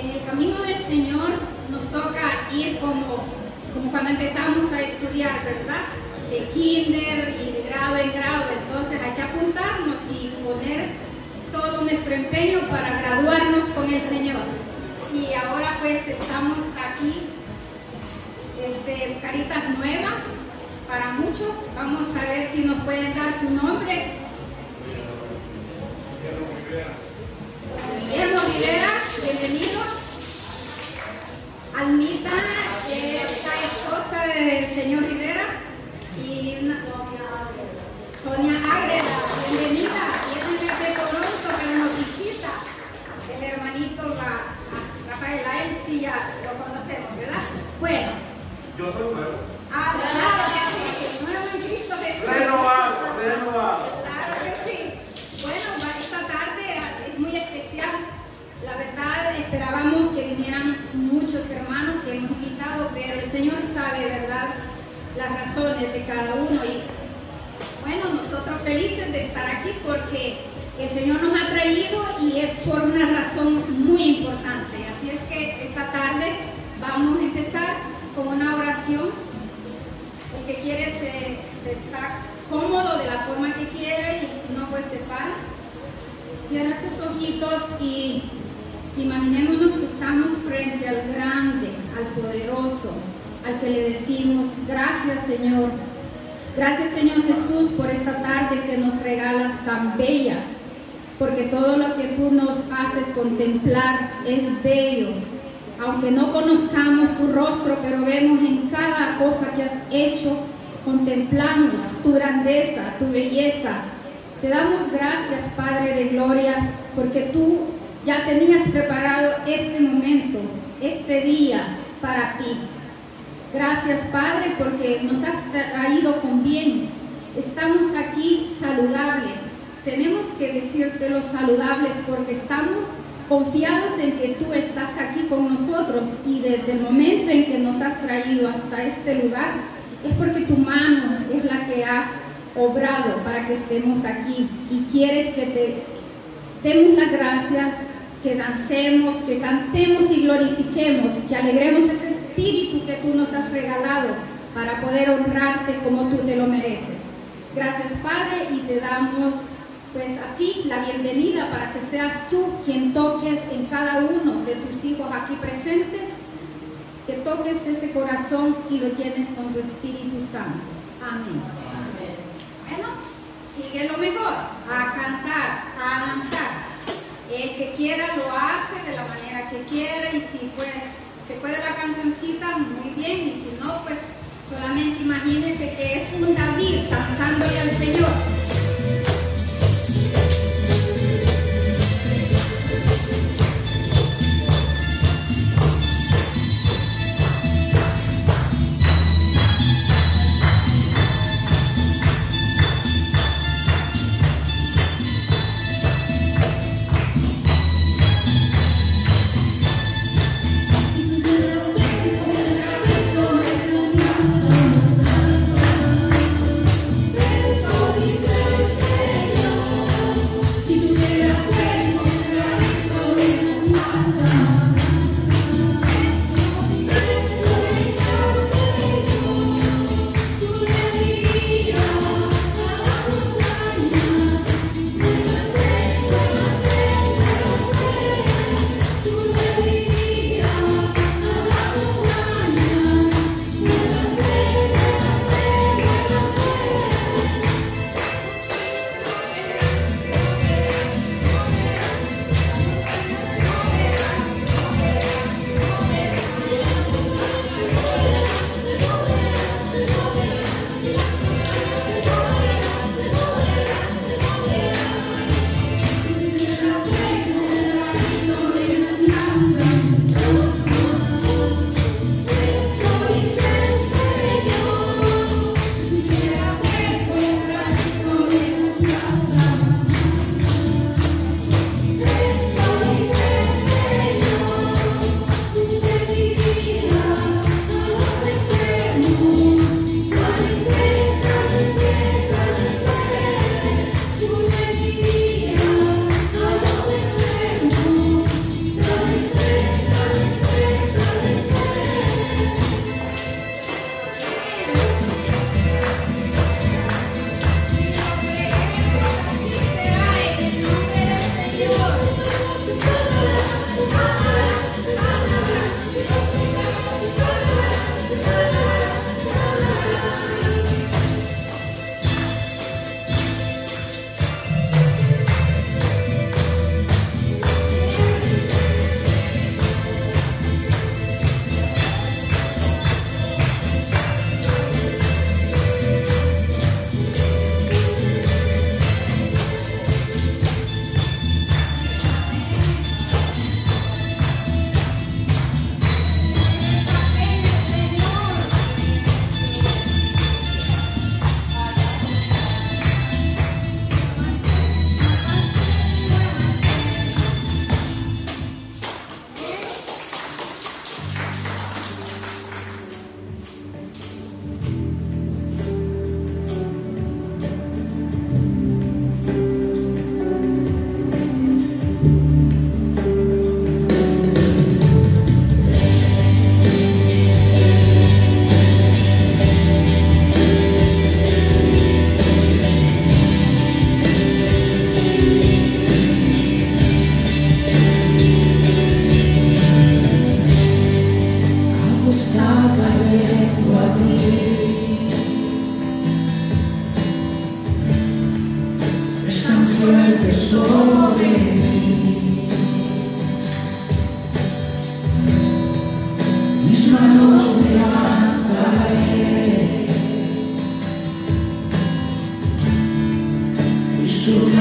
en el camino del Señor nos toca ir como, como cuando empezamos a estudiar, ¿verdad? De kinder y de grado en grado. Entonces hay que apuntarnos y poner todo nuestro empeño para graduarnos con el Señor. Y ahora pues estamos aquí, este, caritas nuevas para muchos. Vamos a ver si nos pueden dar su nombre. Guillermo Rivera, bienvenido. Almita, eh, esposa del señor Rivera. Y una, Sonia Ágreda, bienvenida. Y es de Toronto, pero nos visita. El hermanito Rafael, a él sí ya lo conocemos, ¿verdad? Bueno. Yo soy nuevo. Ah, claro que sí, nuevo en Cristo Jesús. Renovado, renovado. Claro que sí. Bueno, va- esta tarde es muy especial. La verdad, esperábamos que vinieran muchos hermanos que hemos invitado, pero el Señor sabe, ¿verdad?, las razones de cada uno. Y bueno, nosotros felices de estar aquí porque el Señor nos ha traído y es por una razón muy importante. Así es que esta tarde vamos a empezar con una oración el que quiere se, se está cómodo de la forma que quiere y si no pues se para. Cierra sus ojitos y imaginémonos que estamos frente al grande, al poderoso, al que le decimos gracias Señor. Gracias Señor Jesús por esta tarde que nos regalas tan bella, porque todo lo que tú nos haces contemplar es bello, aunque no conozcamos tu rostro, pero vemos en cada cosa que has hecho, contemplamos tu grandeza, tu belleza. Te damos gracias, Padre de Gloria, porque tú ya tenías preparado este momento, este día para ti. Gracias, Padre, porque nos has traído con bien. Estamos aquí saludables. Tenemos que decirte los saludables porque estamos confiados en que tú estás aquí con nosotros y desde el momento en que nos has traído hasta este lugar es porque tu mano es la que ha obrado para que estemos aquí y quieres que te demos las gracias, que dancemos, que cantemos y glorifiquemos, que alegremos ese espíritu que tú nos has regalado para poder honrarte como tú te lo mereces. Gracias Padre y te damos pues a ti la bienvenida para que seas tú quien toques en cada uno de tus hijos aquí presentes, que toques ese corazón y lo llenes con tu Espíritu Santo. Amén. Bueno, sigue lo mejor, a cantar, a danzar. El que quiera lo hace de la manera que quiera y si se puede la cancioncita, muy bien, y si no, pues solamente imagínense que es un David cantándole al Señor.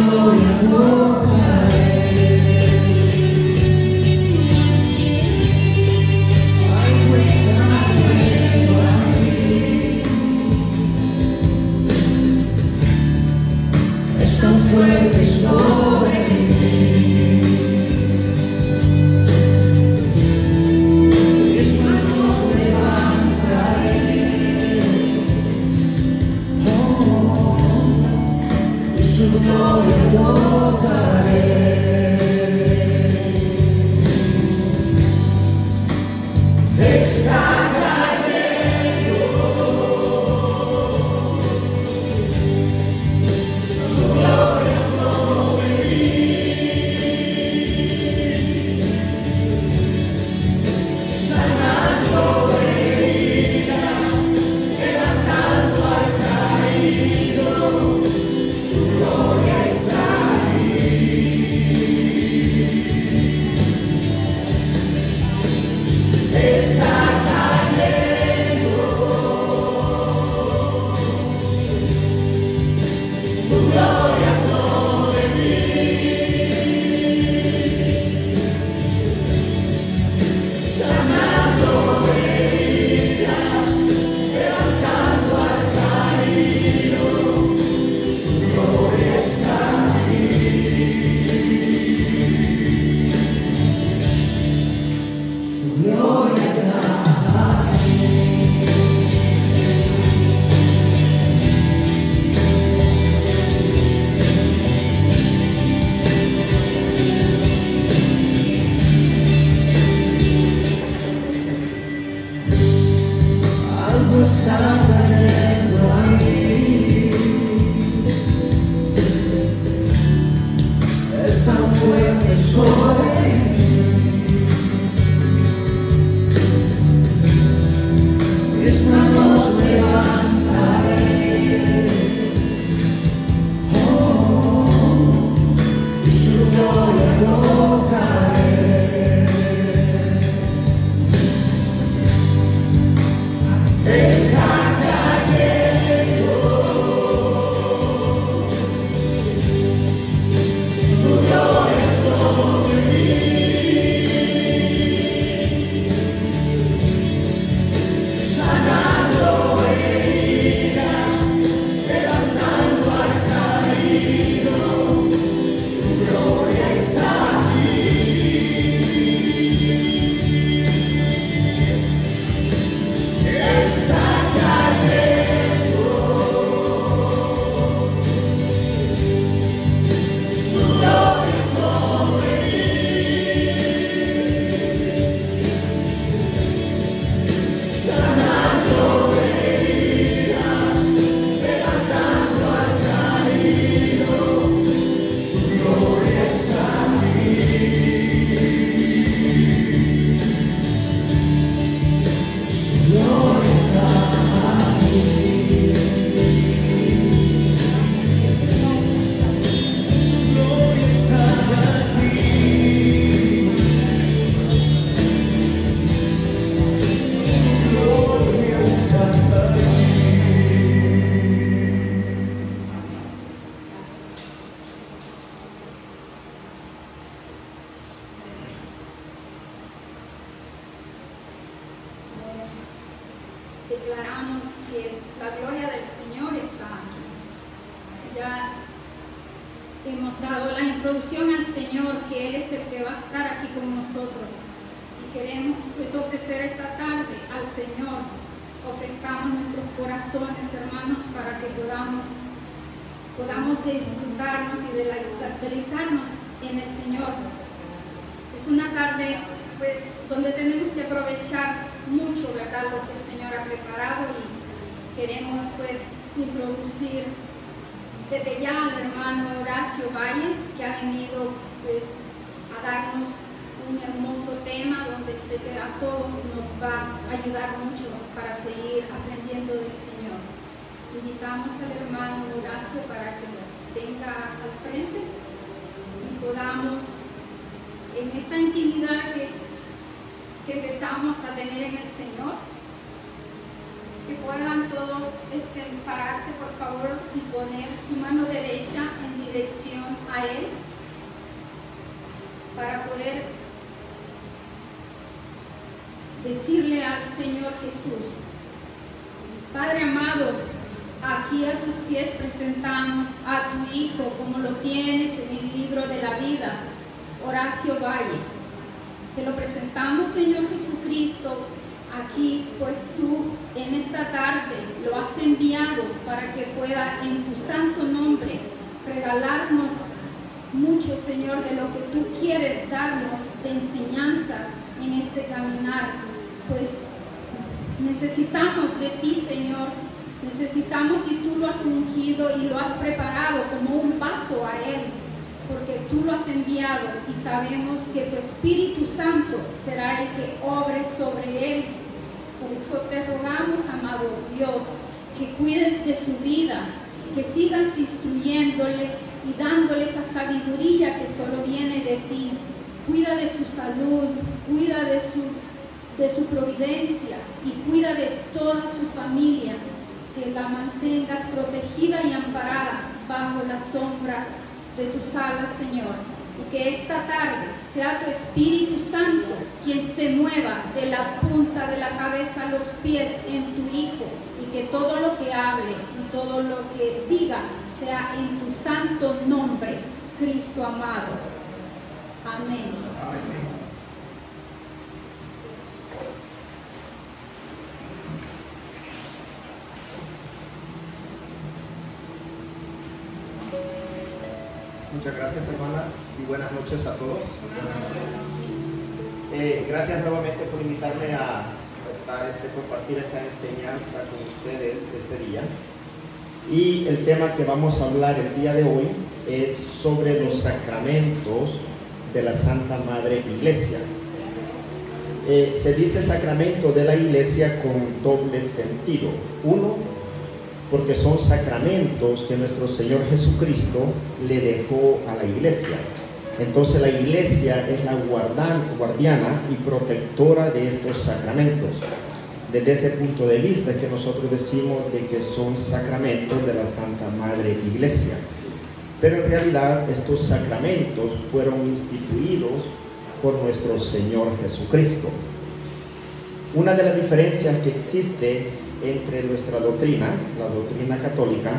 Gloria, gloria. Muchas gracias, hermana, y buenas noches a todos. Eh, gracias nuevamente por invitarme a estar, este, compartir esta enseñanza con ustedes este día. Y el tema que vamos a hablar el día de hoy es sobre los sacramentos de la Santa Madre Iglesia. Eh, se dice sacramento de la Iglesia con doble sentido. Uno, porque son sacramentos que nuestro Señor Jesucristo le dejó a la iglesia. Entonces la iglesia es la guardiana y protectora de estos sacramentos. Desde ese punto de vista es que nosotros decimos de que son sacramentos de la Santa Madre Iglesia. Pero en realidad estos sacramentos fueron instituidos por nuestro Señor Jesucristo. Una de las diferencias que existe entre nuestra doctrina, la doctrina católica,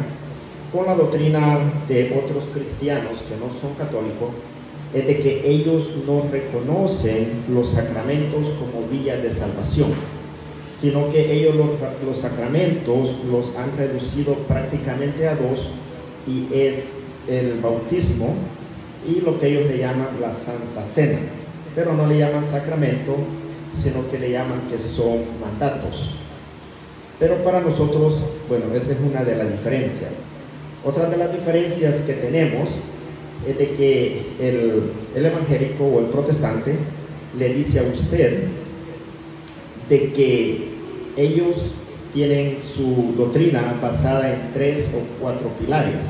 con la doctrina de otros cristianos que no son católicos, es de que ellos no reconocen los sacramentos como vía de salvación, sino que ellos los, los sacramentos los han reducido prácticamente a dos y es el bautismo y lo que ellos le llaman la Santa Cena, pero no le llaman sacramento, sino que le llaman que son mandatos. Pero para nosotros, bueno, esa es una de las diferencias. Otra de las diferencias que tenemos es de que el, el evangélico o el protestante le dice a usted de que ellos tienen su doctrina basada en tres o cuatro pilares,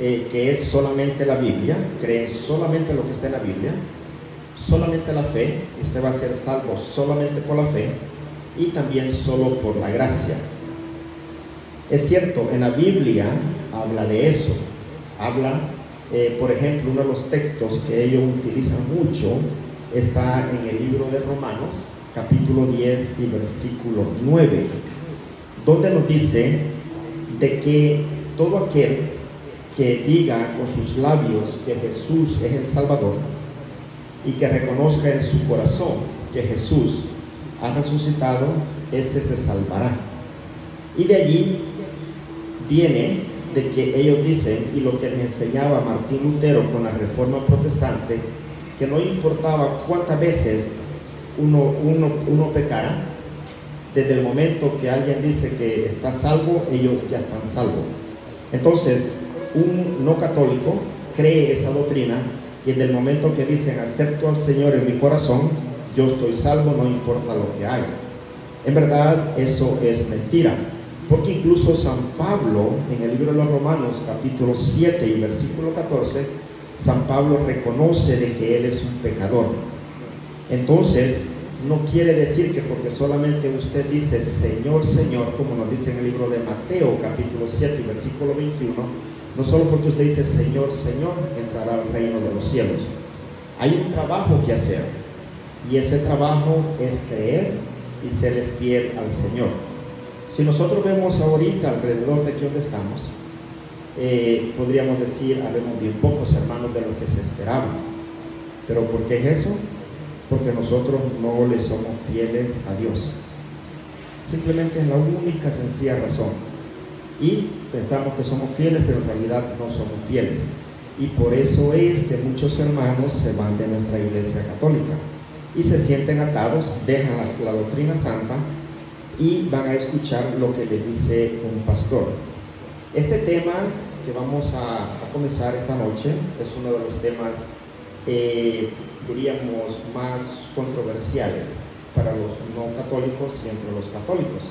eh, que es solamente la Biblia, creen solamente lo que está en la Biblia, solamente la fe, usted va a ser salvo solamente por la fe, y también solo por la gracia. Es cierto, en la Biblia habla de eso. Habla, eh, por ejemplo, uno de los textos que ellos utilizan mucho está en el libro de Romanos, capítulo 10 y versículo 9. donde nos dice de que todo aquel que diga con sus labios que Jesús es el Salvador y que reconozca en su corazón que Jesús ha resucitado, ese se salvará. Y de allí viene de que ellos dicen, y lo que les enseñaba Martín Lutero con la reforma protestante, que no importaba cuántas veces uno, uno, uno pecara, desde el momento que alguien dice que está salvo, ellos ya están salvos. Entonces, un no católico cree esa doctrina y en el momento que dicen acepto al Señor en mi corazón, yo estoy salvo, no importa lo que haga. En verdad, eso es mentira. Porque incluso San Pablo, en el libro de los Romanos, capítulo 7 y versículo 14, San Pablo reconoce de que él es un pecador. Entonces, no quiere decir que porque solamente usted dice Señor, Señor, como nos dice en el libro de Mateo, capítulo 7 y versículo 21, no solo porque usted dice Señor, Señor, entrará al reino de los cielos. Hay un trabajo que hacer y ese trabajo es creer y ser fiel al Señor. Si nosotros vemos ahorita alrededor de aquí donde estamos, eh, podríamos decir, habemos bien pocos hermanos de lo que se esperaba. ¿Pero por qué es eso? Porque nosotros no le somos fieles a Dios. Simplemente es la única sencilla razón. Y pensamos que somos fieles, pero en realidad no somos fieles. Y por eso es que muchos hermanos se van de nuestra iglesia católica y se sienten atados, dejan la, doctrina santa y van a escuchar lo que le dice un pastor. Este tema que vamos a, comenzar esta noche es uno de los temas, eh, diríamos, más controversiales para los no católicos y entre los católicos.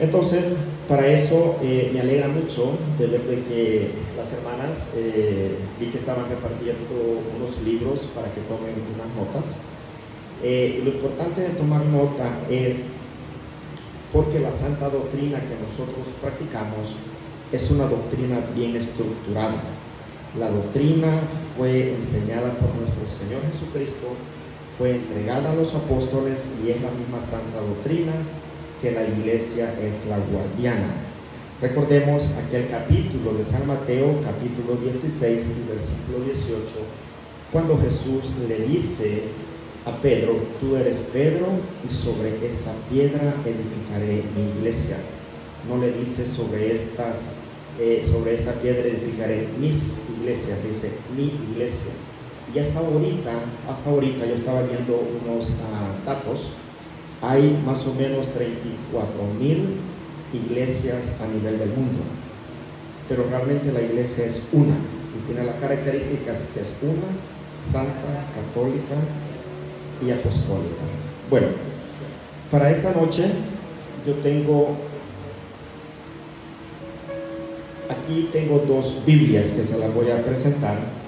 Entonces, para eso eh, me alegra mucho de ver que las hermanas eh, vi que estaban repartiendo unos libros para que tomen unas notas. Eh, lo importante de tomar nota es porque la santa doctrina que nosotros practicamos es una doctrina bien estructurada. La doctrina fue enseñada por nuestro Señor Jesucristo, fue entregada a los apóstoles y es la misma santa doctrina que la iglesia es la guardiana. Recordemos aquel capítulo de San Mateo, capítulo 16 y versículo 18, cuando Jesús le dice a Pedro, tú eres Pedro y sobre esta piedra edificaré mi iglesia. No le dice sobre estas, eh, sobre esta piedra edificaré mis iglesias, dice mi iglesia. Y hasta ahorita, hasta ahorita yo estaba viendo unos ah, datos hay más o menos 34 mil iglesias a nivel del mundo, pero realmente la iglesia es una y tiene las características que es una, santa, católica y apostólica. Bueno, para esta noche yo tengo, aquí tengo dos Biblias que se las voy a presentar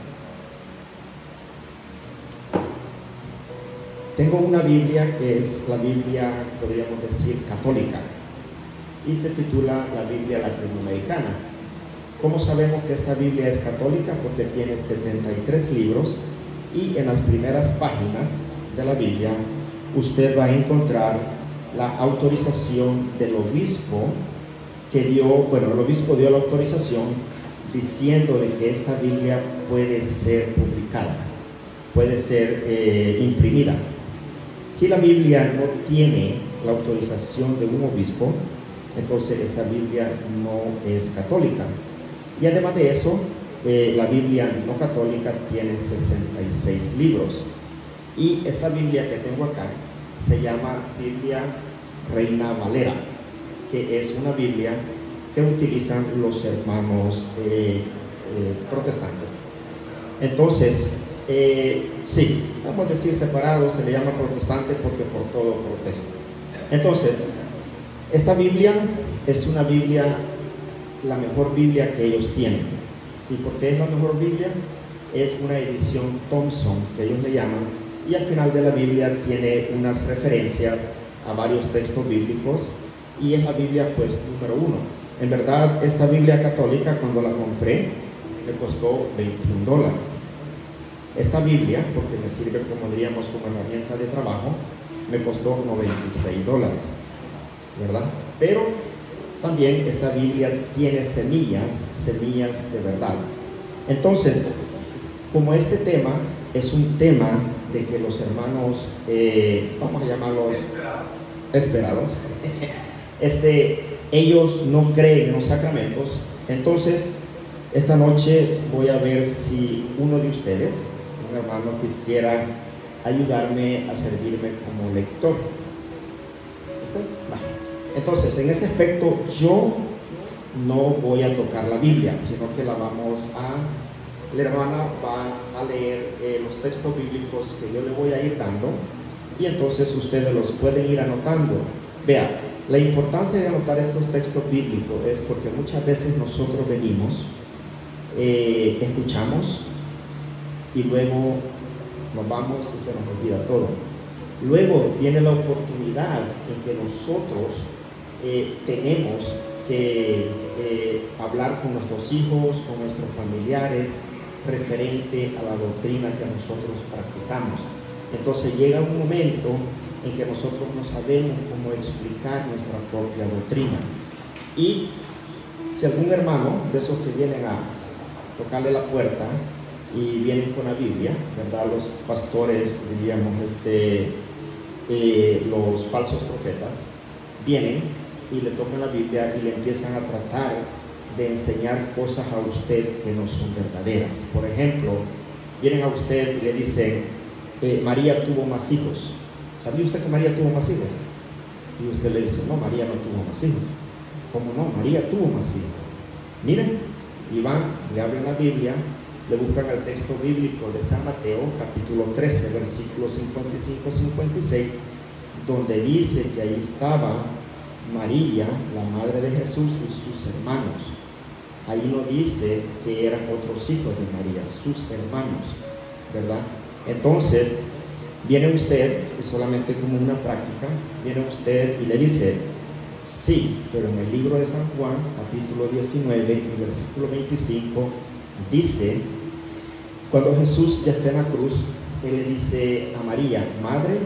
Tengo una Biblia que es la Biblia, podríamos decir, católica, y se titula la Biblia latinoamericana. ¿Cómo sabemos que esta Biblia es católica? Porque tiene 73 libros y en las primeras páginas de la Biblia usted va a encontrar la autorización del obispo que dio, bueno, el obispo dio la autorización diciendo que esta Biblia puede ser publicada, puede ser eh, imprimida. Si la Biblia no tiene la autorización de un obispo, entonces esa Biblia no es católica. Y además de eso, eh, la Biblia no católica tiene 66 libros. Y esta Biblia que tengo acá se llama Biblia Reina Valera, que es una Biblia que utilizan los hermanos eh, eh, protestantes. Entonces, eh, sí, vamos a decir separado, se le llama protestante porque por todo protesta. Entonces, esta Biblia es una Biblia, la mejor Biblia que ellos tienen. ¿Y por qué es la mejor Biblia? Es una edición Thompson, que ellos le llaman, y al final de la Biblia tiene unas referencias a varios textos bíblicos, y es la Biblia, pues, número uno. En verdad, esta Biblia católica, cuando la compré, me costó 21 dólares esta Biblia, porque me sirve como diríamos como herramienta de trabajo, me costó 96 dólares. ¿verdad? Pero también esta Biblia tiene semillas, semillas de verdad. Entonces, como este tema es un tema de que los hermanos, eh, vamos a llamarlos esperados, este, ellos no creen en los sacramentos, entonces esta noche voy a ver si uno de ustedes, hermano, quisiera ayudarme a servirme como lector. Entonces, en ese aspecto yo no voy a tocar la Biblia, sino que la vamos a, la hermana va a leer eh, los textos bíblicos que yo le voy a ir dando y entonces ustedes los pueden ir anotando. Vea, la importancia de anotar estos textos bíblicos es porque muchas veces nosotros venimos, eh, escuchamos y luego nos vamos y se nos olvida todo. Luego viene la oportunidad en que nosotros eh, tenemos que eh, hablar con nuestros hijos, con nuestros familiares, referente a la doctrina que nosotros practicamos. Entonces llega un momento en que nosotros no sabemos cómo explicar nuestra propia doctrina. Y si algún hermano de esos que vienen a tocarle la puerta y vienen con la Biblia, ¿verdad? Los pastores, diríamos, este, eh, los falsos profetas, vienen y le tocan la Biblia y le empiezan a tratar de enseñar cosas a usted que no son verdaderas. Por ejemplo, vienen a usted y le dicen, eh, María tuvo más hijos. ¿Sabía usted que María tuvo más hijos? Y usted le dice, no, María no tuvo más hijos. ¿Cómo no? María tuvo más hijos. Miren, y van, le abren la Biblia, le buscan el texto bíblico de San Mateo, capítulo 13, versículos 55-56, donde dice que ahí estaba María, la madre de Jesús, y sus hermanos. Ahí no dice que eran otros hijos de María, sus hermanos, ¿verdad? Entonces, viene usted, y solamente como una práctica, viene usted y le dice, sí, pero en el libro de San Juan, capítulo 19 y versículo 25, dice, cuando Jesús ya está en la cruz, Él le dice a María, madre,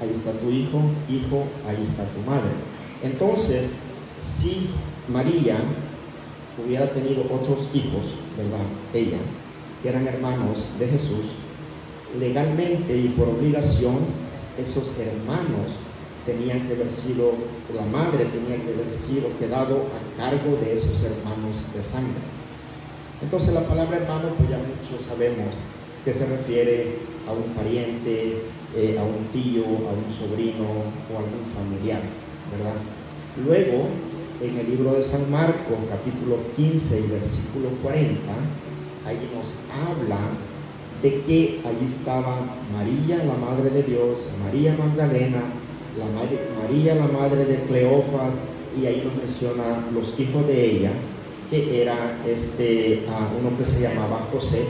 ahí está tu hijo, hijo, ahí está tu madre. Entonces, si María hubiera tenido otros hijos, ¿verdad? Ella, que eran hermanos de Jesús, legalmente y por obligación, esos hermanos tenían que haber sido, la madre tenía que haber sido quedado a cargo de esos hermanos de sangre. Entonces la palabra hermano, pues ya muchos sabemos que se refiere a un pariente, eh, a un tío, a un sobrino o a algún familiar. ¿verdad? Luego, en el libro de San Marcos, capítulo 15 y versículo 40, ahí nos habla de que allí estaba María, la Madre de Dios, María Magdalena, María, la Madre de Cleofas, y ahí nos menciona los hijos de ella, que era este, uno que se llamaba José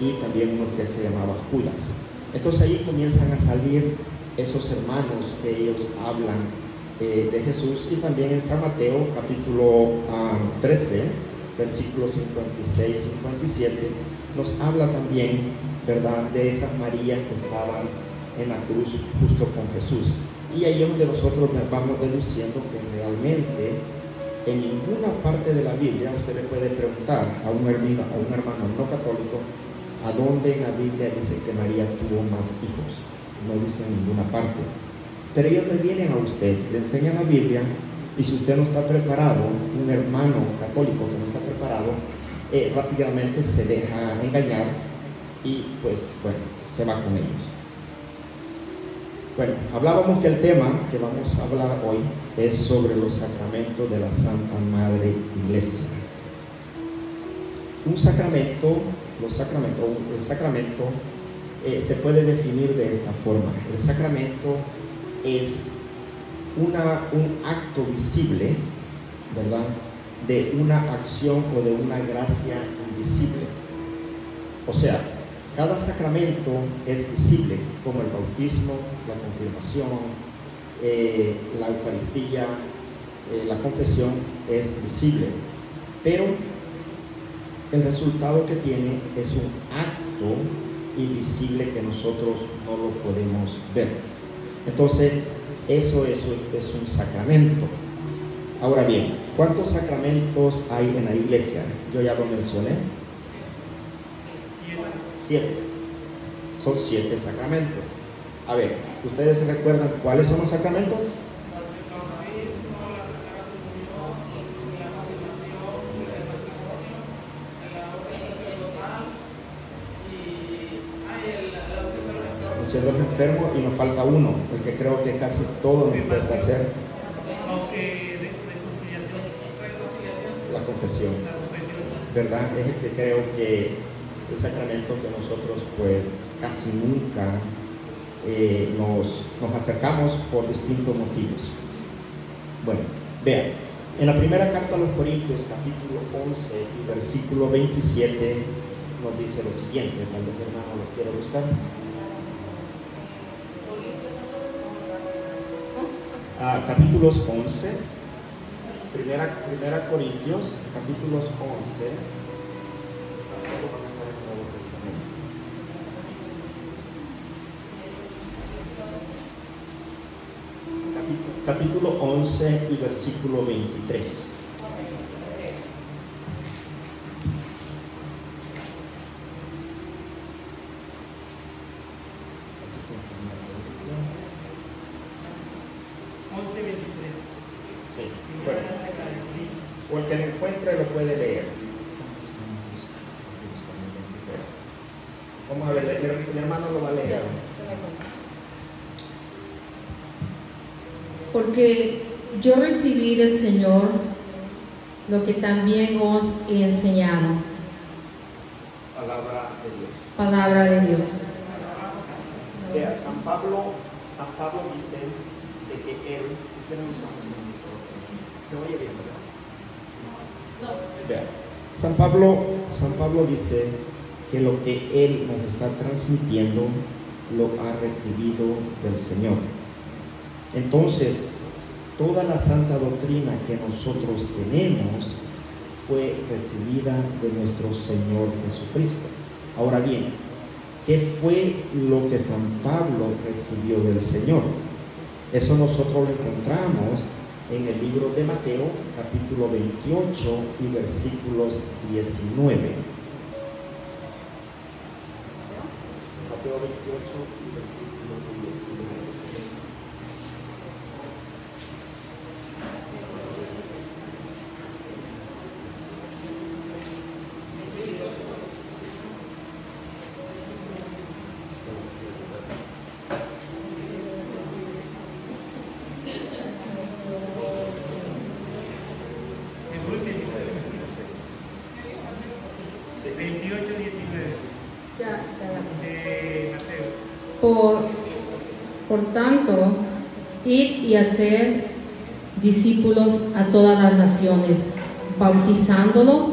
y también uno que se llamaba Judas. Entonces ahí comienzan a salir esos hermanos que ellos hablan eh, de Jesús y también en San Mateo capítulo 13, versículos 56 57, nos habla también, ¿verdad?, de esas Marías que estaban en la cruz justo con Jesús. Y ahí es donde nosotros vamos deduciendo que realmente en ninguna parte de la Biblia usted le puede preguntar a un hermano, a un hermano no católico a dónde en la Biblia dice que María tuvo más hijos. No dice en ninguna parte. Pero ellos le vienen a usted, le enseñan la Biblia y si usted no está preparado, un hermano católico que no está preparado, eh, rápidamente se deja engañar y pues bueno, se va con ellos. Bueno, hablábamos que el tema que vamos a hablar hoy es sobre los sacramentos de la Santa Madre Iglesia. Un sacramento, los sacramentos, el sacramento eh, se puede definir de esta forma. El sacramento es una, un acto visible, ¿verdad? De una acción o de una gracia invisible. O sea, cada sacramento es visible, como el bautismo, la confirmación, eh, la Eucaristía, eh, la confesión es visible. Pero el resultado que tiene es un acto invisible que nosotros no lo podemos ver. Entonces, Eso es un, es un sacramento. Ahora bien, ¿cuántos sacramentos hay en la iglesia? Yo ya lo mencioné. Siete. Son siete sacramentos. A ver, ¿ustedes recuerdan cuáles son los sacramentos? De los enfermos y nos falta uno, el que creo que casi todos nos cuesta hacer, la confesión. ¿verdad? Es el que creo que el sacramento que nosotros pues casi nunca eh, nos, nos acercamos por distintos motivos. Bueno, vean, en la primera carta a los Corintios, capítulo 11 y versículo 27, nos dice lo siguiente, cuando mi hermano lo quiere buscar. Ah, capítulos 11, primera, primera Corintios, capítulos 11. Capítulo- Capítulo 11 y versículo 23. Once, veintitrés. Sí, bueno, o el que lo encuentre lo puede leer. Vamos a ver, mi hermano lo va a leer. Porque yo recibí del Señor lo que también os he enseñado, Palabra de Dios. palabra de Dios. Vea, San Pablo, San Pablo dice de que él, si quieren se oye bien, ¿verdad? Vea, San Pablo, San Pablo dice que lo que él nos está transmitiendo lo ha recibido del Señor. Entonces, toda la santa doctrina que nosotros tenemos fue recibida de nuestro Señor Jesucristo. Ahora bien, ¿qué fue lo que San Pablo recibió del Señor? Eso nosotros lo encontramos en el libro de Mateo, capítulo 28 y versículos 19. Mateo 28 y versículo 19. En Rusia, 28, 19 de Mateo. Por, por tanto, id y hacer discípulos a todas las naciones, bautizándolos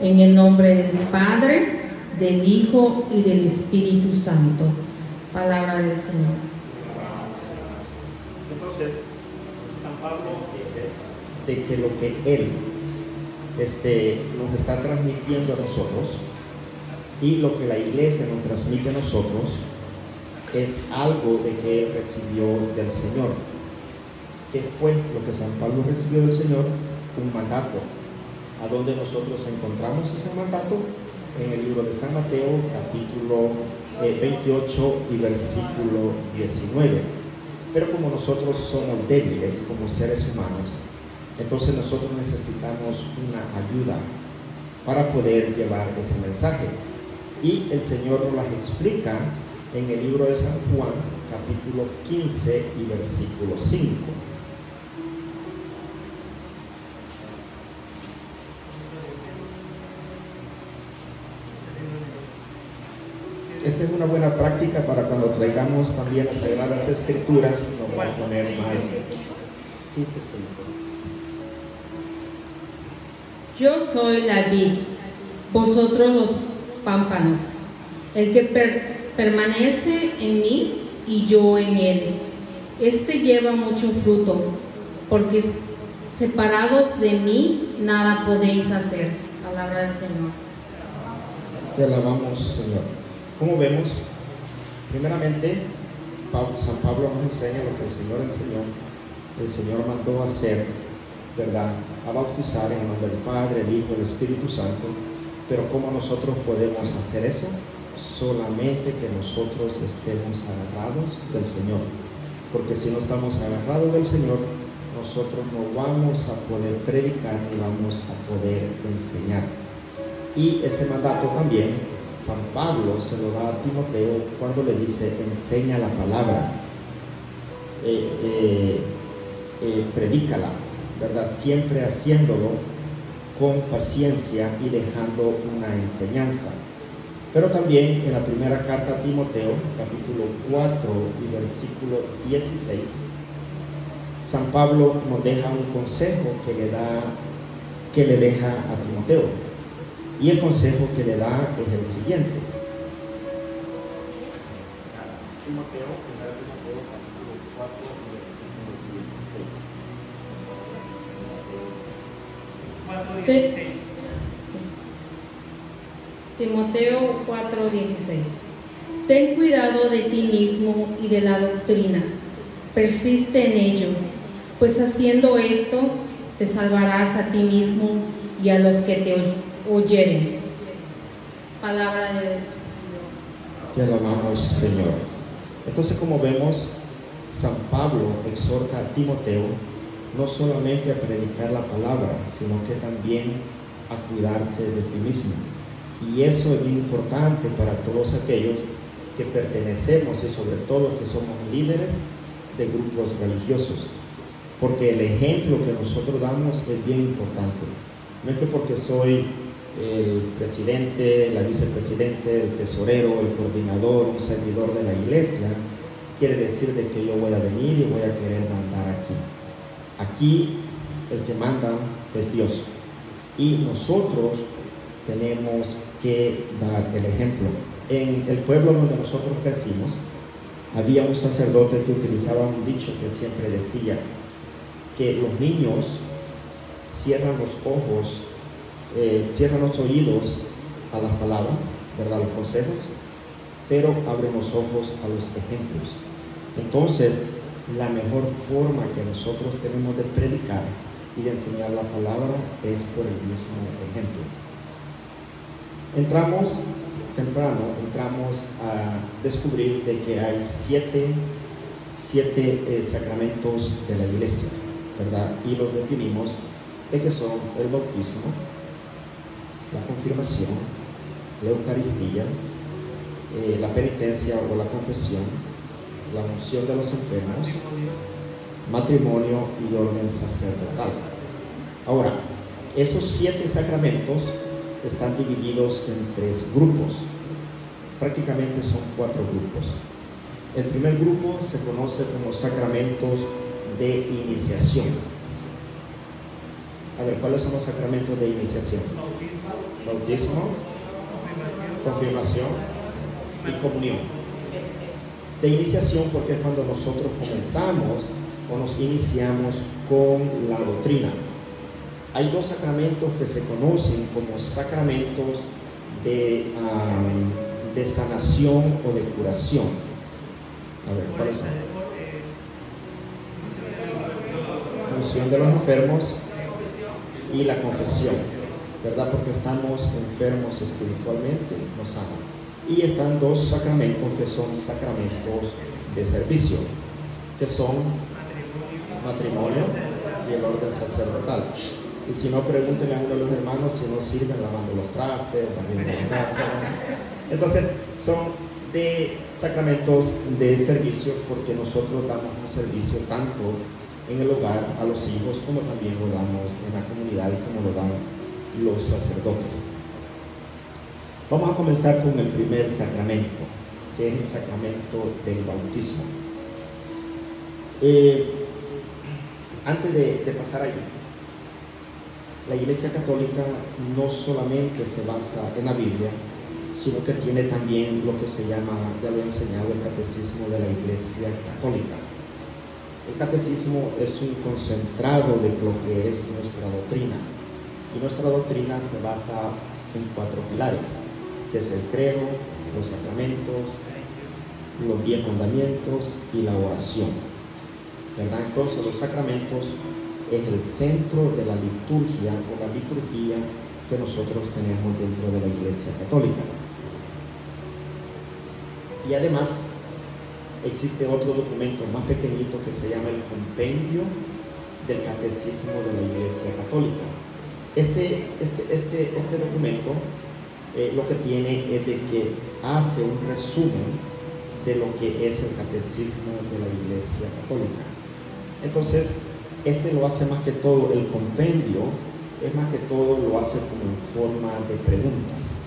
en el nombre del Padre, del Hijo y del Espíritu Santo. Palabra del Señor. Entonces, San Pablo dice de que lo que él este, nos está transmitiendo a nosotros y lo que la iglesia nos transmite a nosotros es algo de que recibió del Señor. ¿Qué fue lo que San Pablo recibió del Señor? Un mandato. ¿A dónde nosotros encontramos ese mandato? En el libro de San Mateo, capítulo eh, 28 y versículo 19. Pero como nosotros somos débiles como seres humanos, entonces nosotros necesitamos una ayuda para poder llevar ese mensaje. Y el Señor nos las explica en el libro de San Juan, capítulo 15 y versículo 5. Esta es una buena práctica para cuando traigamos también las Sagradas Escrituras, a poner más 15.5. Yo soy la vid, vosotros los pámpanos. El que per- permanece en mí y yo en él, este lleva mucho fruto, porque separados de mí nada podéis hacer. Palabra del Señor. Te alabamos, Señor. Como vemos, primeramente, San Pablo nos enseña lo que el Señor enseñó. El Señor mandó a hacer, ¿verdad? A bautizar en el nombre del Padre, el Hijo, el Espíritu Santo. Pero ¿cómo nosotros podemos hacer eso? Solamente que nosotros estemos agarrados del Señor. Porque si no estamos agarrados del Señor, nosotros no vamos a poder predicar ni vamos a poder enseñar. Y ese mandato también San Pablo se lo da a Timoteo cuando le dice, enseña la palabra, eh, eh, eh, predícala, ¿verdad? Siempre haciéndolo con paciencia y dejando una enseñanza. Pero también en la primera carta a Timoteo, capítulo 4 y versículo 16, San Pablo nos deja un consejo que le da, que le deja a Timoteo. Y el consejo que le da es el siguiente. Timoteo, 1 Timoteo, capítulo 4, versículo 16. 4, Te- 16. Timoteo 4:16. Ten cuidado de ti mismo y de la doctrina. Persiste en ello, pues haciendo esto te salvarás a ti mismo y a los que te oy- oyeren. Palabra de Dios. Te alabamos, Señor. Entonces, como vemos, San Pablo exhorta a Timoteo no solamente a predicar la palabra, sino que también a cuidarse de sí mismo. Y eso es importante para todos aquellos que pertenecemos y sobre todo que somos líderes de grupos religiosos. Porque el ejemplo que nosotros damos es bien importante. No es que porque soy el presidente, la vicepresidente, el tesorero, el coordinador, un servidor de la iglesia, quiere decir de que yo voy a venir y voy a querer mandar aquí. Aquí el que manda es Dios. Y nosotros tenemos que dar el ejemplo. En el pueblo donde nosotros crecimos, había un sacerdote que utilizaba un dicho que siempre decía que los niños cierran los ojos, eh, cierran los oídos a las palabras, ¿verdad? Los consejos, pero abren los ojos a los ejemplos. Entonces, la mejor forma que nosotros tenemos de predicar y de enseñar la palabra es por el mismo ejemplo. Entramos temprano, entramos a descubrir de que hay siete, siete eh, sacramentos de la iglesia, ¿verdad? Y los definimos de que son el bautismo, la confirmación, la Eucaristía, eh, la penitencia o la confesión, la unción de los enfermos, matrimonio y orden sacerdotal. Ahora, esos siete sacramentos están divididos en tres grupos. Prácticamente son cuatro grupos. El primer grupo se conoce como sacramentos de iniciación. A ver, ¿cuáles son los sacramentos de iniciación? Bautismo, confirmación, y comunión. De iniciación porque es cuando nosotros comenzamos o nos iniciamos con la doctrina. Hay dos sacramentos que se conocen como sacramentos de, de sanación o de curación. A ver, ¿cuáles son? Unción de los enfermos y la confesión, ¿verdad? Porque estamos enfermos espiritualmente, nos sanan. Y están dos sacramentos que son sacramentos de servicio, que son matrimonio y el orden sacerdotal. Y si no, pregúntenle a uno de los hermanos si no sirven lavando los trastes, la casa. Entonces, son de sacramentos de servicio porque nosotros damos un servicio tanto en el hogar a los hijos como también lo damos en la comunidad y como lo dan los sacerdotes. Vamos a comenzar con el primer sacramento, que es el sacramento del bautismo. Eh, antes de, de pasar allí, la Iglesia Católica no solamente se basa en la Biblia, sino que tiene también lo que se llama, ya lo he enseñado, el catecismo de la Iglesia Católica. El catecismo es un concentrado de lo que es nuestra doctrina. Y nuestra doctrina se basa en cuatro pilares, que es el credo, los sacramentos, los diez mandamientos y la oración. ¿Verdad? Entonces los sacramentos es el centro de la liturgia o la liturgia que nosotros tenemos dentro de la Iglesia Católica. Y además existe otro documento más pequeñito que se llama el Compendio del Catecismo de la Iglesia Católica. Este, este, este, este documento eh, lo que tiene es de que hace un resumen de lo que es el catecismo de la Iglesia Católica. Entonces, este lo hace más que todo, el compendio es más que todo lo hace como en forma de preguntas.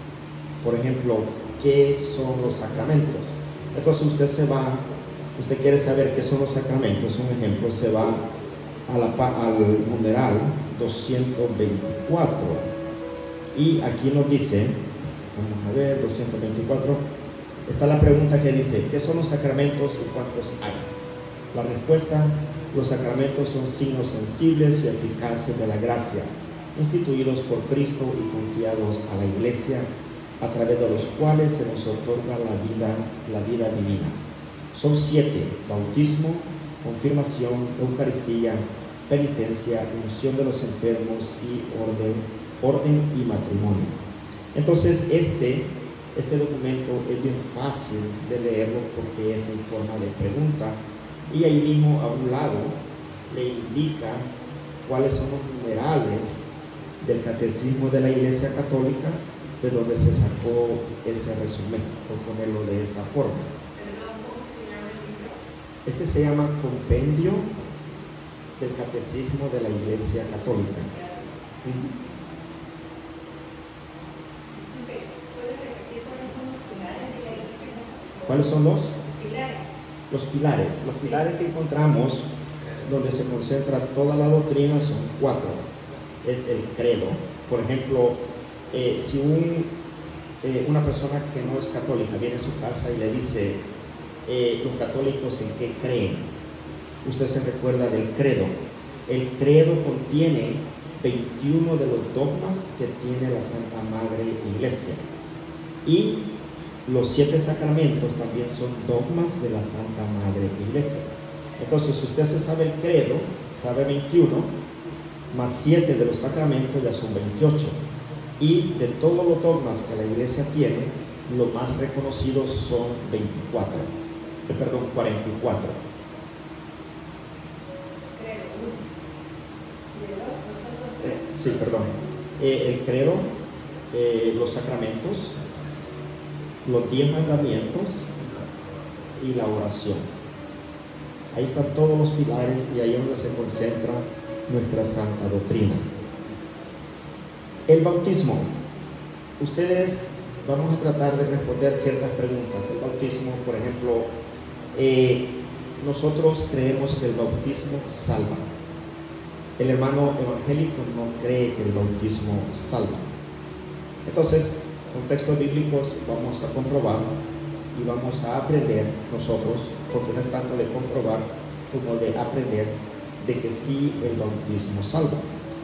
Por ejemplo, ¿qué son los sacramentos? Entonces usted se va, usted quiere saber qué son los sacramentos, un ejemplo, se va al numeral 224 y aquí nos dice, vamos a ver, 224, está la pregunta que dice, ¿qué son los sacramentos y cuántos hay? La respuesta, los sacramentos son signos sensibles y eficaces de la gracia, instituidos por Cristo y confiados a la Iglesia, a través de los cuales se nos otorga la vida, la vida divina. Son siete, bautismo, confirmación, Eucaristía, penitencia, unción de los enfermos y orden, orden y matrimonio. Entonces, este, este documento es bien fácil de leerlo porque es en forma de pregunta y ahí mismo a un lado le indica cuáles son los numerales del catecismo de la Iglesia Católica, de donde se sacó ese resumen, por ponerlo de esa forma. Este se llama Compendio del Catecismo de la Iglesia Católica. ¿Cuáles son los? Los pilares. Los pilares que encontramos donde se concentra toda la doctrina son cuatro. Es el credo. Por ejemplo, eh, si eh, una persona que no es católica viene a su casa y le dice, eh, los católicos en qué creen, usted se recuerda del credo. El credo contiene 21 de los dogmas que tiene la Santa Madre Iglesia. Y los siete sacramentos también son dogmas de la Santa Madre Iglesia. Entonces, si usted se sabe el credo, sabe 21, más 7 de los sacramentos ya son 28. Y de todos los dogmas que la iglesia tiene, los más reconocidos son 24, eh, perdón, 44. Eh, sí, perdón. Eh, el credo, eh, los sacramentos, los diez mandamientos y la oración. Ahí están todos los pilares y ahí es donde se concentra nuestra santa doctrina. El bautismo. Ustedes vamos a tratar de responder ciertas preguntas. El bautismo, por ejemplo, eh, nosotros creemos que el bautismo salva. El hermano evangélico no cree que el bautismo salva. Entonces, con textos bíblicos vamos a comprobar y vamos a aprender nosotros, porque no es tanto de comprobar como de aprender de que sí el bautismo salva.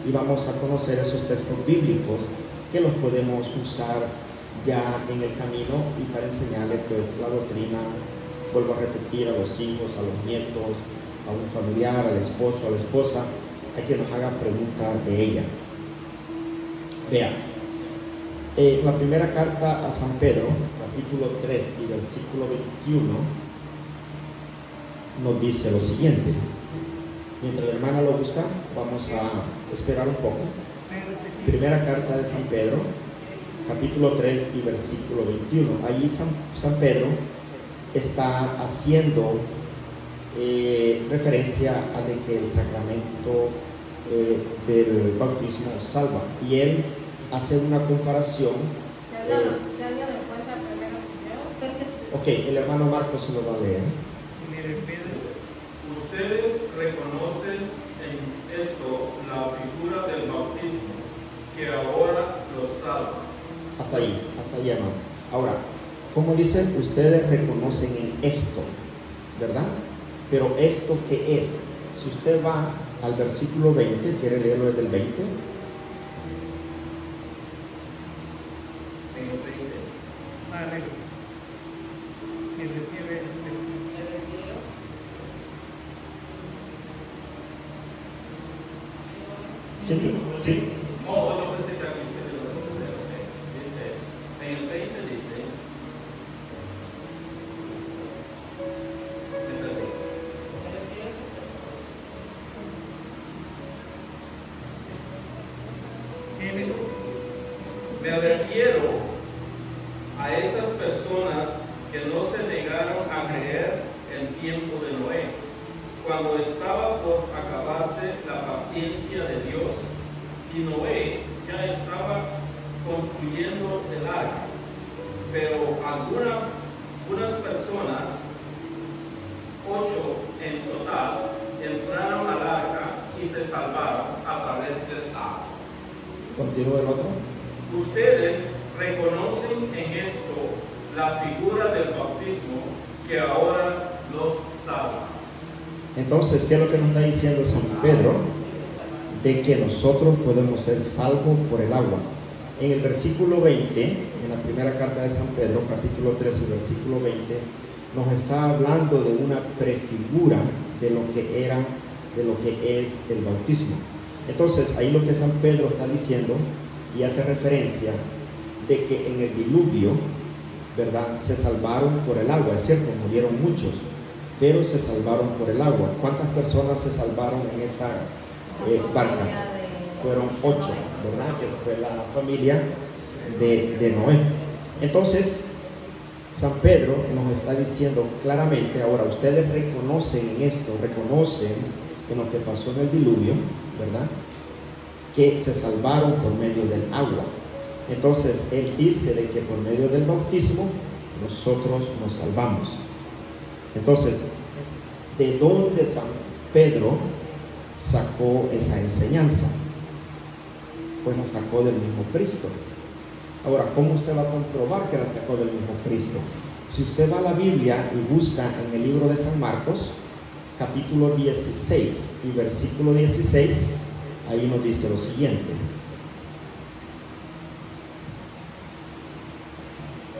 Y vamos a conocer esos textos bíblicos que los podemos usar ya en el camino y para enseñarle pues la doctrina, vuelvo a repetir, a los hijos, a los nietos, a un familiar, al esposo, a la esposa, a que nos haga pregunta de ella. Vean, eh, la primera carta a San Pedro, capítulo 3 y versículo 21, nos dice lo siguiente. Mientras la hermana lo busca, vamos a esperar un poco. Primera carta de San Pedro, capítulo 3 y versículo 21. Allí San, San Pedro está haciendo eh, referencia a de que el sacramento eh, del bautismo salva. Y él hace una comparación. eh, ok, el hermano Marcos se lo va a leer. Mire, Ustedes reconocen en esto la figura del bautismo, que ahora los salva. Hasta ahí, hasta ahí, hermano. Ahora, como dice, ustedes reconocen en esto, ¿verdad? Pero esto qué es? Si usted va al versículo 20, ¿quiere leerlo desde el 20? Vale. Que refiere Sí, sí. No, otro versículo que ustedes lo consideran, ¿eh? Dice, en el 20 dice, espérate. Me refiero a esas personas que no se negaron a creer en tiempo de Noé, cuando estaba por acabarse la paciencia de Dios y Noé ya estaba construyendo el arca. Pero alguna- algunas personas, ocho en total, entraron al arca y se salvaron a través del agua. Continúa el otro. Ustedes reconocen en esto la figura del bautismo que ahora los salva. Entonces, ¿qué es lo que nos está diciendo San Pedro? Que nosotros podemos ser salvos por el agua. En el versículo 20, en la primera carta de San Pedro, capítulo 13, versículo 20, nos está hablando de una prefigura de lo que era, de lo que es el bautismo. Entonces, ahí lo que San Pedro está diciendo y hace referencia de que en el diluvio, ¿verdad? Se salvaron por el agua, es cierto, murieron muchos, pero se salvaron por el agua. ¿Cuántas personas se salvaron en esa Fueron ocho, ¿verdad? Que fue la familia de, de Noé. Entonces, San Pedro nos está diciendo claramente, ahora ustedes reconocen en esto, reconocen en lo que pasó en el diluvio, ¿verdad? Que se salvaron por medio del agua. Entonces, él dice de que por medio del bautismo nosotros nos salvamos. Entonces, ¿de dónde San Pedro sacó esa enseñanza? Pues la sacó del mismo Cristo. Ahora, ¿cómo usted va a comprobar que la sacó del mismo Cristo? Si usted va a la Biblia y busca en el libro de San Marcos, capítulo 16 y versículo 16, ahí nos dice lo siguiente.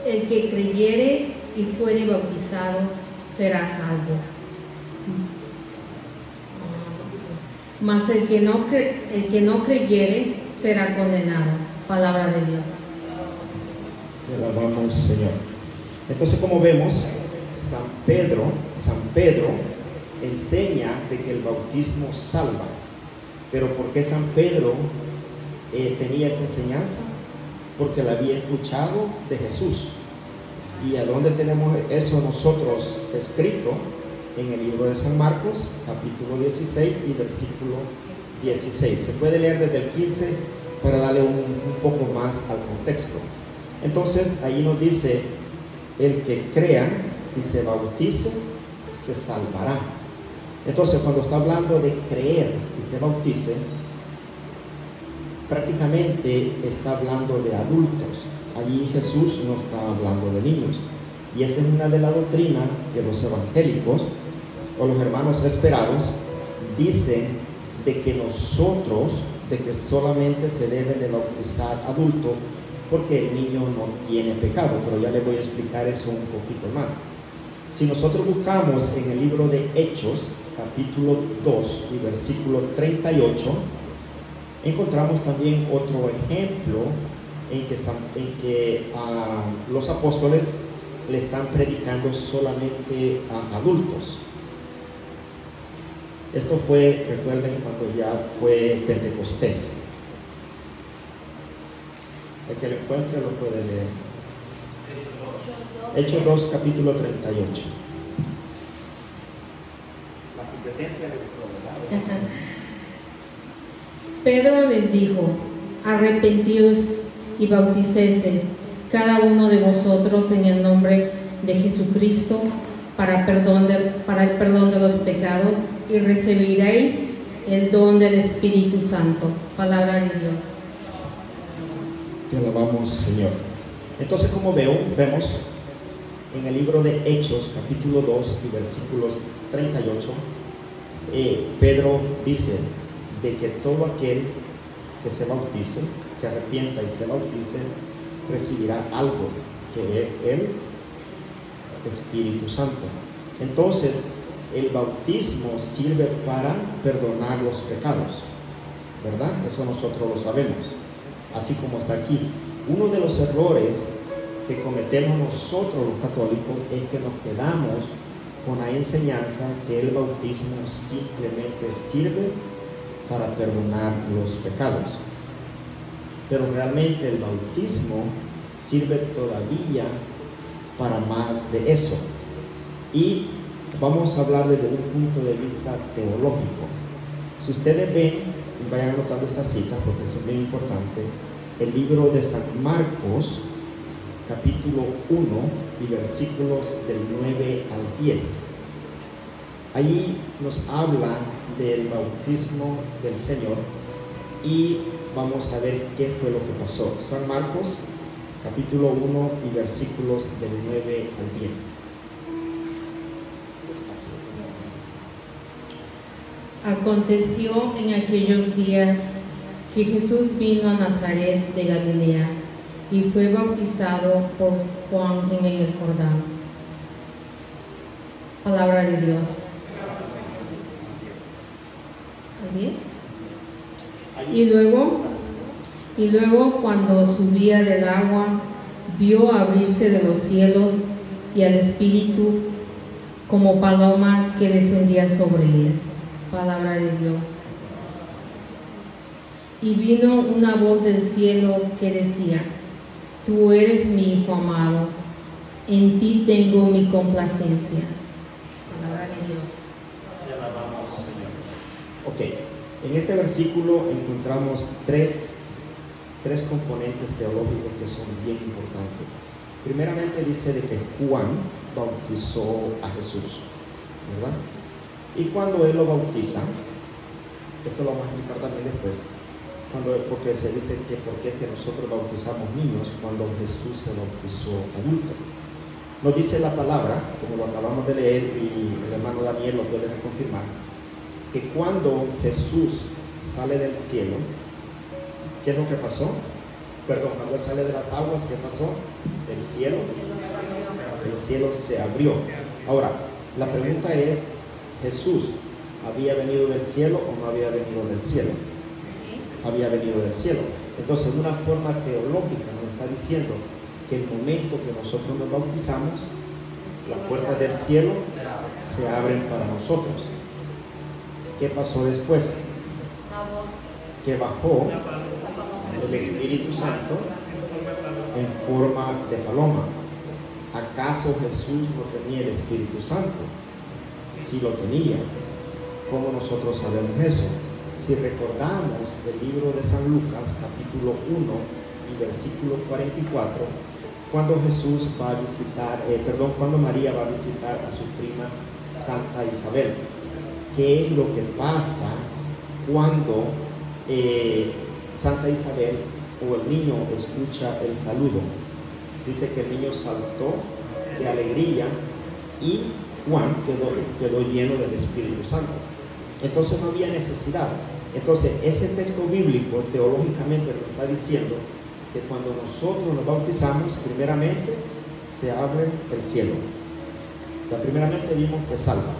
El que creyere y fuere bautizado será salvo. Mas el que no, cre- el que no creyere será condenado. Palabra de Dios. Alabamos, Señor. Entonces, como vemos, San Pedro, San Pedro enseña de que el bautismo salva. Pero ¿por qué San Pedro eh, tenía esa enseñanza? Porque la había escuchado de Jesús. ¿Y a dónde tenemos eso nosotros escrito? En el libro de San Marcos, capítulo 16 y versículo 16. Se puede leer desde el 15 para darle un, poco más al contexto. Entonces ahí nos dice, el que crea y se bautice, se salvará. Entonces cuando está hablando de creer y se bautice, prácticamente está hablando de adultos. Allí Jesús no está hablando de niños. Y esa es una de las doctrinas que los evangélicos o los hermanos esperados dicen de que nosotros, de que solamente se debe de bautizar adulto porque el niño no tiene pecado, pero ya le voy a explicar eso un poquito más. Si nosotros buscamos en el libro de Hechos, capítulo 2 y versículo 38, encontramos también otro ejemplo en que, San- en que ah, los apóstoles le están predicando solamente a adultos. Esto fue, recuerden, cuando ya fue Pentecostés. El que lo encuentre lo puede leer. Hechos 2, capítulo 38. La competencia le gustó, ¿verdad? Pedro les dijo, arrepentíos y bauticese cada uno de vosotros en el nombre de Jesucristo para, perdón de- para el perdón de los pecados y recibiréis el don del Espíritu Santo. Palabra de Dios. Te alabamos, Señor. Entonces, como veo, vemos en el libro de Hechos, capítulo 2 y versículos 38, eh, Pedro dice de que todo aquel que se bautice, se arrepienta y se bautice, recibirá algo, que es el Espíritu Santo. Entonces, el bautismo sirve para perdonar los pecados. ¿verdad? Eso nosotros lo sabemos, así como está aquí. Uno de los errores que cometemos nosotros los católicos es que nos quedamos con la enseñanza que el bautismo simplemente sirve para perdonar los pecados. Pero realmente el bautismo sirve todavía para más de eso. Y vamos a hablar desde un punto de vista teológico. Si ustedes ven, vayan anotando esta cita porque es muy importante, el libro de San Marcos, capítulo 1 y versículos del 9 al 10. Allí nos habla del bautismo del Señor y vamos a ver qué fue lo que pasó. San Marcos, capítulo 1 y versículos del 9 al 10. Aconteció en aquellos días que Jesús vino a Nazaret de Galilea y fue bautizado por Juan en el Jordán. Palabra de Dios. Y luego, y luego cuando subía del agua, vio abrirse de los cielos y al Espíritu como paloma que descendía sobre él. Palabra de Dios. Y vino una voz del cielo que decía, Tú eres mi Hijo amado, en ti tengo mi complacencia. Palabra de Dios. Alabamos, Señor. Ok, en este versículo encontramos tres, tres componentes teológicos que son bien importantes. Primeramente dice de que Juan bautizó a Jesús, ¿verdad? Y cuando él lo bautiza, esto lo vamos a explicar también después, cuando, porque se dice que porque es que nosotros bautizamos niños cuando Jesús se bautizó adulto. Nos dice la palabra, como lo acabamos de leer y el hermano Daniel lo puede confirmar, que cuando Jesús sale del cielo, ¿qué es lo que pasó? Perdón, cuando él sale de las aguas, ¿qué pasó? El cielo, el cielo se abrió. Ahora, la pregunta es, ¿Jesús había venido del cielo o no había venido del cielo? Había venido del cielo. Entonces, de una forma teológica nos está diciendo que el momento que nosotros nos bautizamos, las puertas del cielo se abren para nosotros. ¿Qué pasó después? Que bajó el Espíritu Santo en forma de paloma. ¿Acaso Jesús no tenía el Espíritu Santo? Sí lo tenía. ¿Cómo nosotros sabemos eso? Si recordamos el libro de San Lucas, capítulo 1 y versículo 44, cuando Jesús va a visitar, eh, perdón, cuando María va a visitar a su prima Santa Isabel. ¿Qué es lo que pasa cuando eh, Santa Isabel o el niño escucha el saludo? Dice que el niño saltó de alegría y Juan quedó, lleno del Espíritu Santo. Entonces no había necesidad. Entonces ese texto bíblico teológicamente nos está diciendo que cuando nosotros nos bautizamos, primeramente se abre el cielo. La primeramente vimos que salva,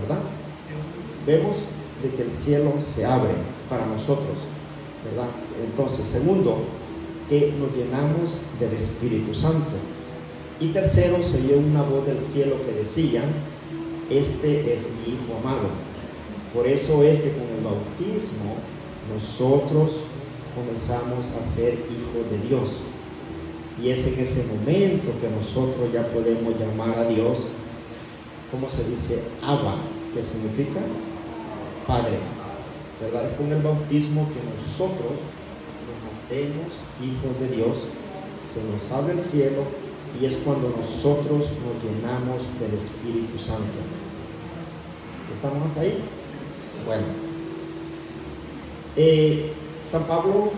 ¿verdad? Vemos de que el cielo se abre para nosotros, ¿verdad? Entonces, segundo, que nos llenamos del Espíritu Santo. Y tercero, se oyó una voz del cielo que decía, este es mi Hijo amado. Por eso es que con el bautismo nosotros comenzamos a ser hijos de Dios. Y es en ese momento que nosotros ya podemos llamar a Dios, ¿cómo se dice? Abba, que significa Padre. ¿Verdad? Es con el bautismo que nosotros nos hacemos hijos de Dios, se nos abre el cielo y es cuando nosotros nos llenamos del Espíritu Santo. ¿Estamos hasta ahí? Bueno. Eh, San Pablo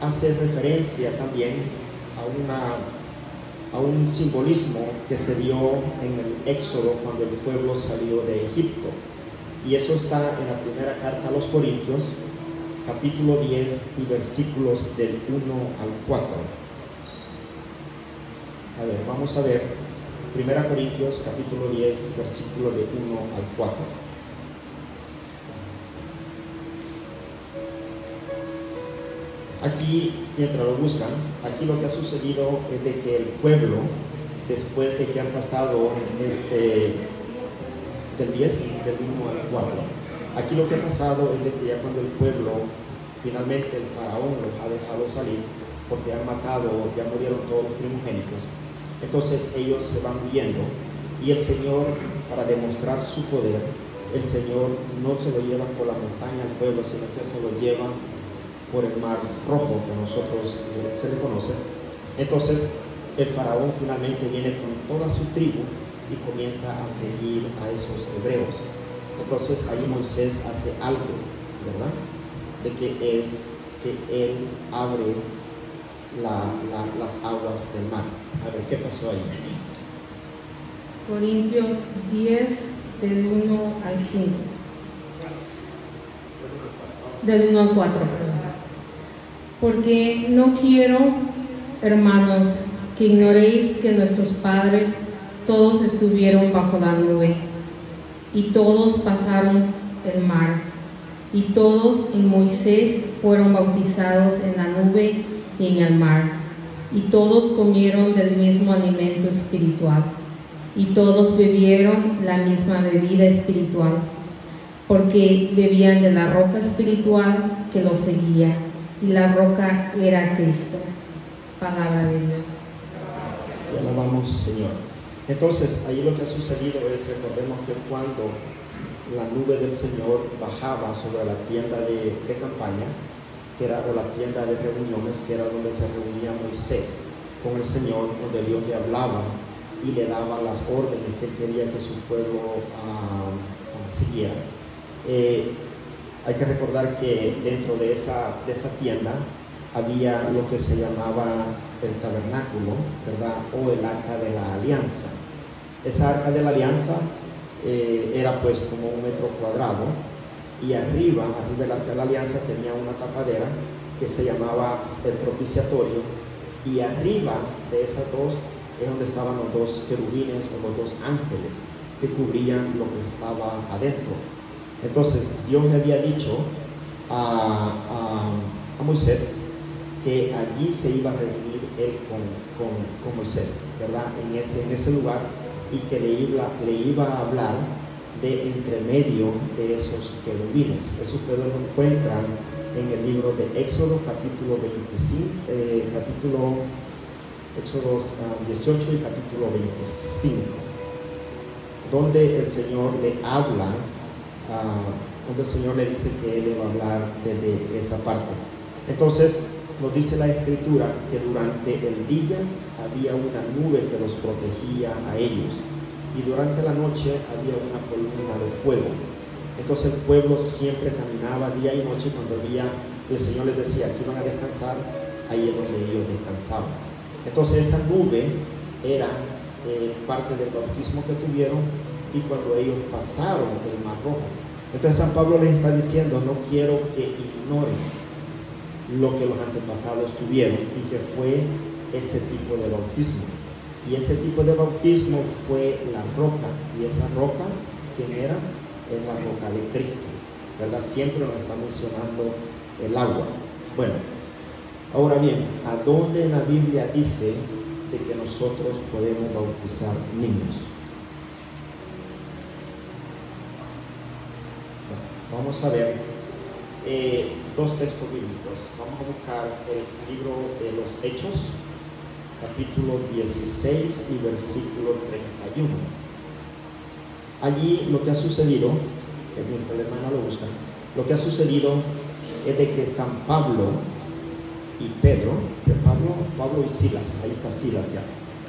hace referencia también a, una, a un simbolismo que se dio en el Éxodo cuando el pueblo salió de Egipto. Y eso está en la primera carta a los Corintios, capítulo 10 y versículos del 1 al 4. A ver, vamos a ver. Primera Corintios, capítulo 10, versículo de 1 al 4. aquí, mientras lo buscan, aquí lo que ha sucedido es de que el pueblo, después de que han pasado este, del 10, del 1 al 4, aquí lo que ha pasado es de que ya cuando el pueblo, finalmente el faraón los ha dejado salir, porque han matado, ya murieron todos los primogénitos, entonces ellos se van huyendo y el Señor, para demostrar su poder, el Señor no se lo lleva por la montaña al pueblo, sino que se lo lleva por el mar rojo que a nosotros se le conoce. Entonces el faraón finalmente viene con toda su tribu y comienza a seguir a esos hebreos. Entonces ahí Moisés hace algo, ¿verdad? De que es que él abre las aguas del mar. A ver, ¿qué pasó ahí? Corintios 10, del 1 al 5. Del 1 al 4, Porque no quiero, hermanos, que ignoréis que nuestros padres todos estuvieron bajo la nube, y todos pasaron el mar, y todos en Moisés fueron bautizados en la nube en el mar, y todos comieron del mismo alimento espiritual, y todos bebieron la misma bebida espiritual, porque bebían de la roca espiritual que los seguía, y la roca era Cristo. Palabra de Dios. Y alabamos, Señor. Entonces, ahí lo que ha sucedido es, recordemos que cuando la nube del Señor bajaba sobre la tienda de, de campaña, que era o la tienda de reuniones, que era donde se reunía Moisés con el Señor, donde Dios le hablaba y le daba las órdenes que quería que su pueblo uh, siguiera. Eh, hay que recordar que dentro de esa, de esa tienda había lo que se llamaba el tabernáculo, ¿verdad? O el arca de la alianza. Esa arca de la alianza eh, era pues como un metro cuadrado y arriba, arriba del de la alianza tenía una tapadera que se llamaba el propiciatorio y arriba de esas dos es donde estaban los dos querubines o los dos ángeles que cubrían lo que estaba adentro. Entonces Dios le había dicho a, Moisés que allí se iba a reunir él con, Moisés, ¿verdad? En ese, en ese lugar y que le iba, le iba a hablar de entre medio de esos querubines. Eso ustedes lo encuentran en el libro de Éxodo, capítulo 25, eh, capítulo Éxodo 18 ah, y capítulo 25, donde el Señor le habla, uh, donde el Señor le dice que Él le va a hablar desde esa parte. Entonces, nos dice la Escritura que durante el día había una nube que los protegía a ellos y durante la noche había una columna de fuego. Entonces el pueblo siempre caminaba día y noche cuando había, el Señor les decía, aquí van a descansar, ahí es donde ellos descansaban. Entonces esa nube era eh, parte del bautismo que tuvieron y cuando ellos pasaron el mar rojo. Entonces San Pablo les está diciendo, no quiero que ignoren lo que los antepasados tuvieron y que fue ese tipo de bautismo. Y ese tipo de bautismo fue la roca. Y esa roca, ¿quién era? Es la roca de Cristo. ¿Verdad? Siempre nos está mencionando el agua. Bueno, ahora bien, ¿a dónde en la Biblia dice de que nosotros podemos bautizar niños? vamos a ver eh, dos textos bíblicos. Vamos a buscar el libro de los Hechos, capítulo 16 y versículo 31. Allí lo que ha sucedido, es mi problema no lo busca, lo que ha sucedido es de que San Pablo y Pedro, Pablo, Pablo y Silas, ahí está Silas ya,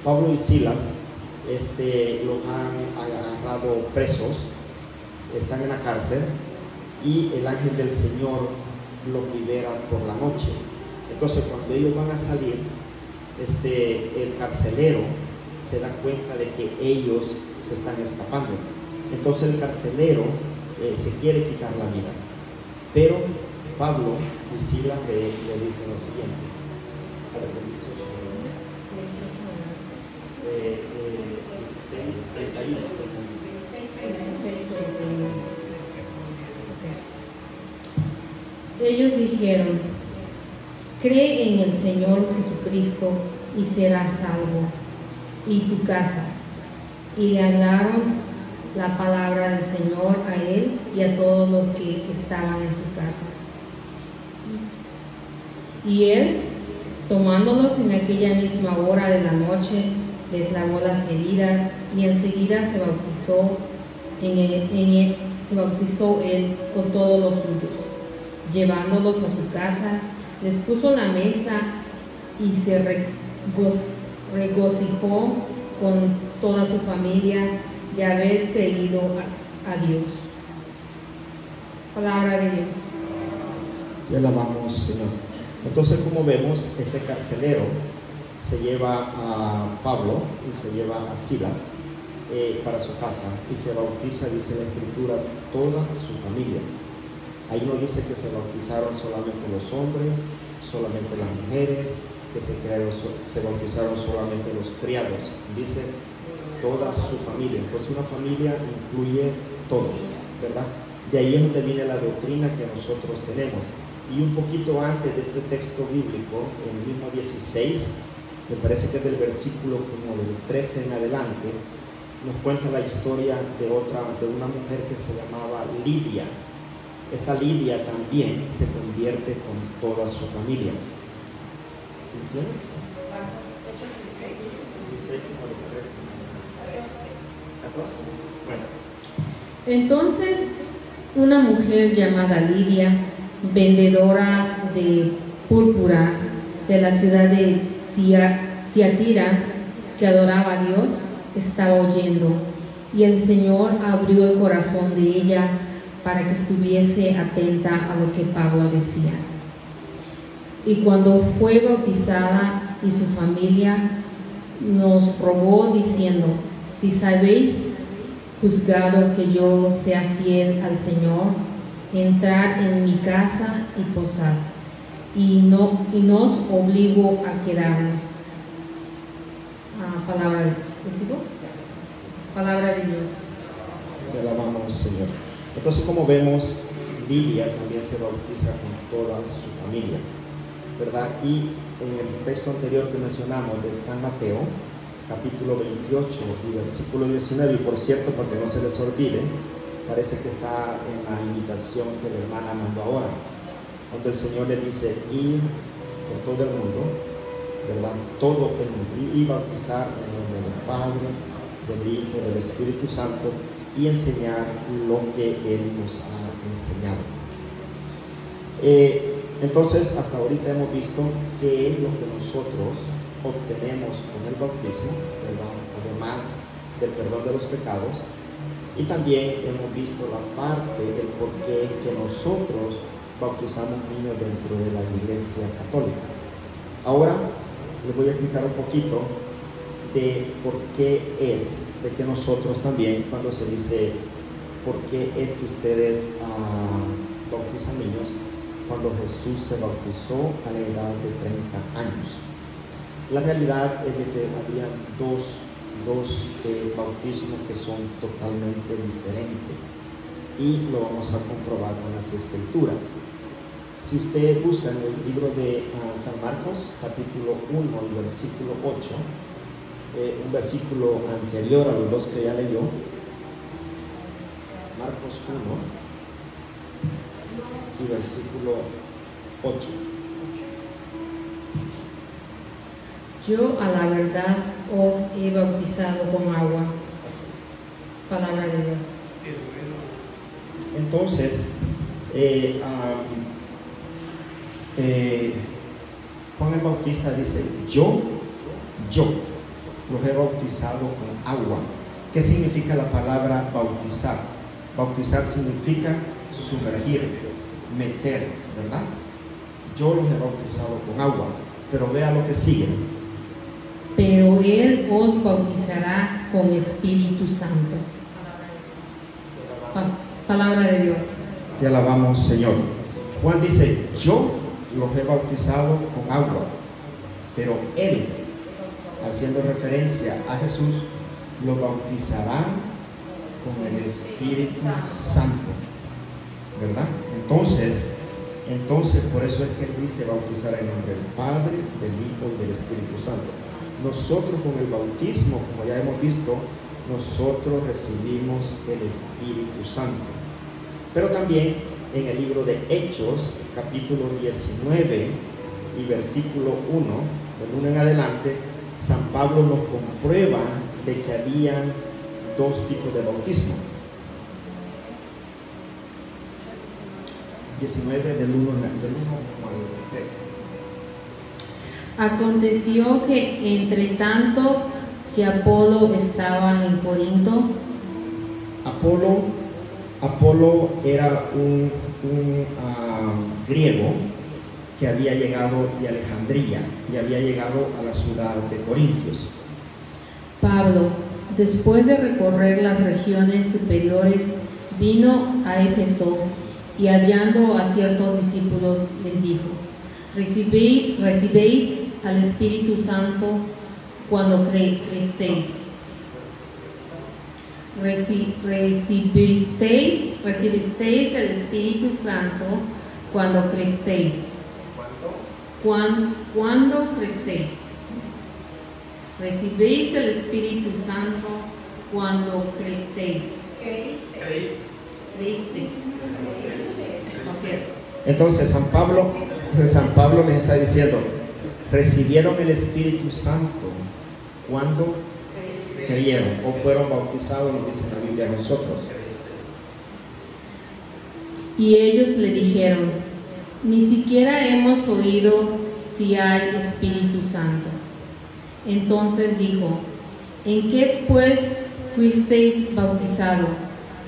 Pablo y Silas este, los han agarrado presos, están en la cárcel y el ángel del Señor los libera por la noche. Entonces cuando ellos van a salir, este, el carcelero se da cuenta de que ellos se están escapando. Entonces el carcelero eh, se quiere quitar la vida. Pero Pablo y Silas le, le dicen lo siguiente. Eh, eh, 16, 31. Ellos dijeron, cree en el Señor Jesucristo y serás salvo, y tu casa. Y le hablaron la palabra del Señor a él y a todos los que estaban en su casa. Y él, tomándolos en aquella misma hora de la noche, les lavó las heridas y enseguida se bautizó en él, se bautizó él con todos los suyos. Llevándolos a su casa, les puso la mesa y se regocijó con toda su familia de haber creído a, Dios. Palabra de Dios. Y alabamos, Señor. Entonces, como vemos, este carcelero se lleva a Pablo y se lleva a Silas eh, para su casa y se bautiza, dice la Escritura, toda su familia. Ahí no dice que se bautizaron solamente los hombres, solamente las mujeres, que se, bautizaron solamente los criados. Dice toda su familia. Entonces una familia incluye todo, ¿verdad? De ahí es donde viene la doctrina que nosotros tenemos. Y un poquito antes de este texto bíblico, en el mismo 16, me parece que es del versículo como del 13 en adelante, nos cuenta la historia de otra, de una mujer que se llamaba Lidia. Esta Lidia también se convierte con toda su familia. ¿Entiendes? 16 como del 13. 14. Bueno. Entonces, una mujer llamada Lidia, vendedora de púrpura de la ciudad de Tia- Tiatira, que adoraba a Dios, estaba oyendo, y el Señor abrió el corazón de ella para que estuviese atenta a lo que Pablo decía. Y cuando fue bautizada y su familia nos rogó diciendo, si sabéis juzgado que yo sea fiel al Señor, entrar en mi casa y posar, y, no, y nos obligo a quedarnos. Ah, palabra. Palabra de Dios. Te alabamos, Señor. Entonces, como vemos, Lidia también se bautiza con toda su familia, ¿verdad? Y en el texto anterior que mencionamos de San Mateo, capítulo 28 y versículo 19, y por cierto, para que no se les olvide, parece que está en la invitación que la hermana mandó ahora, donde el Señor le dice, ir por todo el mundo, ¿verdad? Todo el mundo, y, bautizar en nombre del Padre, del Hijo, del Espíritu Santo, y enseñar lo que Él nos ha enseñado. Eh, entonces, hasta ahorita hemos visto qué es lo que nosotros obtenemos con el bautismo, ¿verdad? además del perdón de los pecados, y también hemos visto la parte del por qué que nosotros bautizamos niños dentro de la iglesia católica. Ahora les voy a explicar un poquito de por qué es de que nosotros también, cuando se dice por qué es que ustedes ah, bautizan niños, cuando Jesús se bautizó a la edad de 30 años. La realidad es de que había dos, dos eh, bautismos que son totalmente diferentes y lo vamos a comprobar con las escrituras. Si usted busca en el libro de ah, San Marcos, capítulo 1, y versículo 8, eh, un versículo anterior a los dos que ya leyó, Marcos 1 y versículo 8. Yo a la verdad os he bautizado con agua. Palabra de Dios. Entonces, eh, eh, Juan el Bautista dice, yo, yo los he bautizado con agua. ¿Qué significa la palabra bautizar? Bautizar significa sumergir, meter, ¿verdad? Yo los he bautizado con agua, pero vea lo que sigue. Pero Él os bautizará con Espíritu Santo. Pa- palabra de Dios. Te alabamos, Señor. Juan dice, yo los he bautizado con agua, pero Él, haciendo referencia a Jesús, los bautizará con el Espíritu Santo. ¿Verdad? Entonces, Entonces, por eso es que él dice bautizar en nombre del Padre, del Hijo y del Espíritu Santo. Nosotros con el bautismo, como ya hemos visto, nosotros recibimos el Espíritu Santo. Pero también en el libro de Hechos, capítulo 19 y versículo 1, del 1 en adelante, San Pablo nos comprueba de que había dos tipos de bautismo. 19 del 1, del 1 al 3. Aconteció que entre tanto que Apolo estaba en Corinto, Apolo, Apolo era un, un, ah, griego que había llegado de Alejandría y había llegado a la ciudad de Corintios. Pablo, después de recorrer las regiones superiores, vino a Éfeso y hallando a ciertos discípulos les dijo, "Recibí- recibéis al Espíritu Santo cuando cre- creestéis. Reci- recibisteis, recibisteis el Espíritu Santo cuando creestéis. Cuan- cuando creestéis. Recibéis el Espíritu Santo cuando. Creísteis. Ok. Entonces San Pablo, San Pablo les está diciendo, recibieron el Espíritu Santo cuando creyeron o fueron bautizados, nos dice la Biblia a nosotros. Y ellos le dijeron, ni siquiera hemos oído si hay Espíritu Santo. Entonces dijo, ¿en qué pues fuisteis bautizado?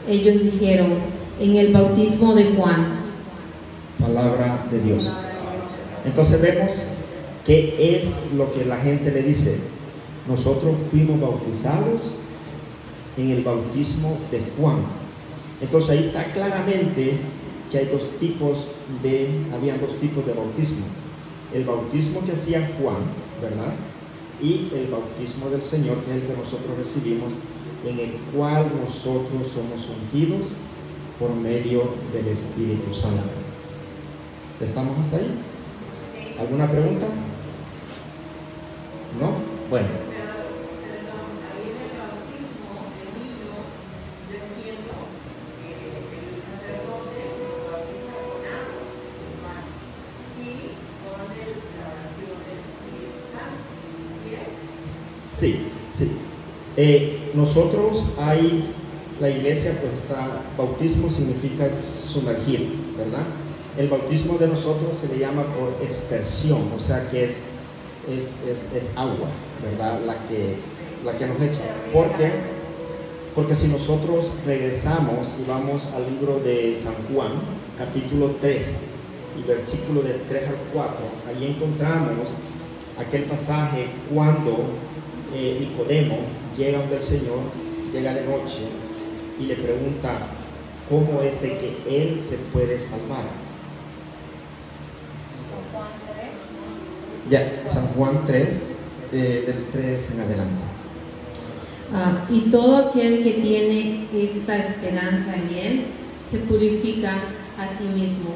Ellos dijeron, en el bautismo de Juan. palabra de Dios. Entonces vemos qué es lo que la gente le dice. Nosotros fuimos bautizados en el bautismo de Juan. Entonces ahí está claramente que hay dos tipos de, habían dos tipos de bautismo. El bautismo que hacía Juan, ¿verdad? Y el bautismo del Señor, que es el que nosotros recibimos, en el cual nosotros somos ungidos por medio del Espíritu Santo. ¿Estamos hasta ahí? ¿Alguna pregunta? ¿No? Bueno, sí, sí. Eh, nosotros hay, la iglesia pues está, bautismo significa sumergir, ¿verdad? El bautismo de nosotros se le llama por expersión, o sea que es, es, es, agua, ¿verdad? La que, la que nos echa. ¿Por qué? Porque si nosotros regresamos y vamos al libro de San Juan, capítulo 3 y versículo del 3 al 4, ahí encontramos aquel pasaje cuando eh, Nicodemo llega donde el Señor, llega de noche y le pregunta cómo es de que él se puede salvar. Ya, San Juan 3, eh, del 3 en adelante. Ah, y todo aquel que tiene esta esperanza en Él se purifica a sí mismo.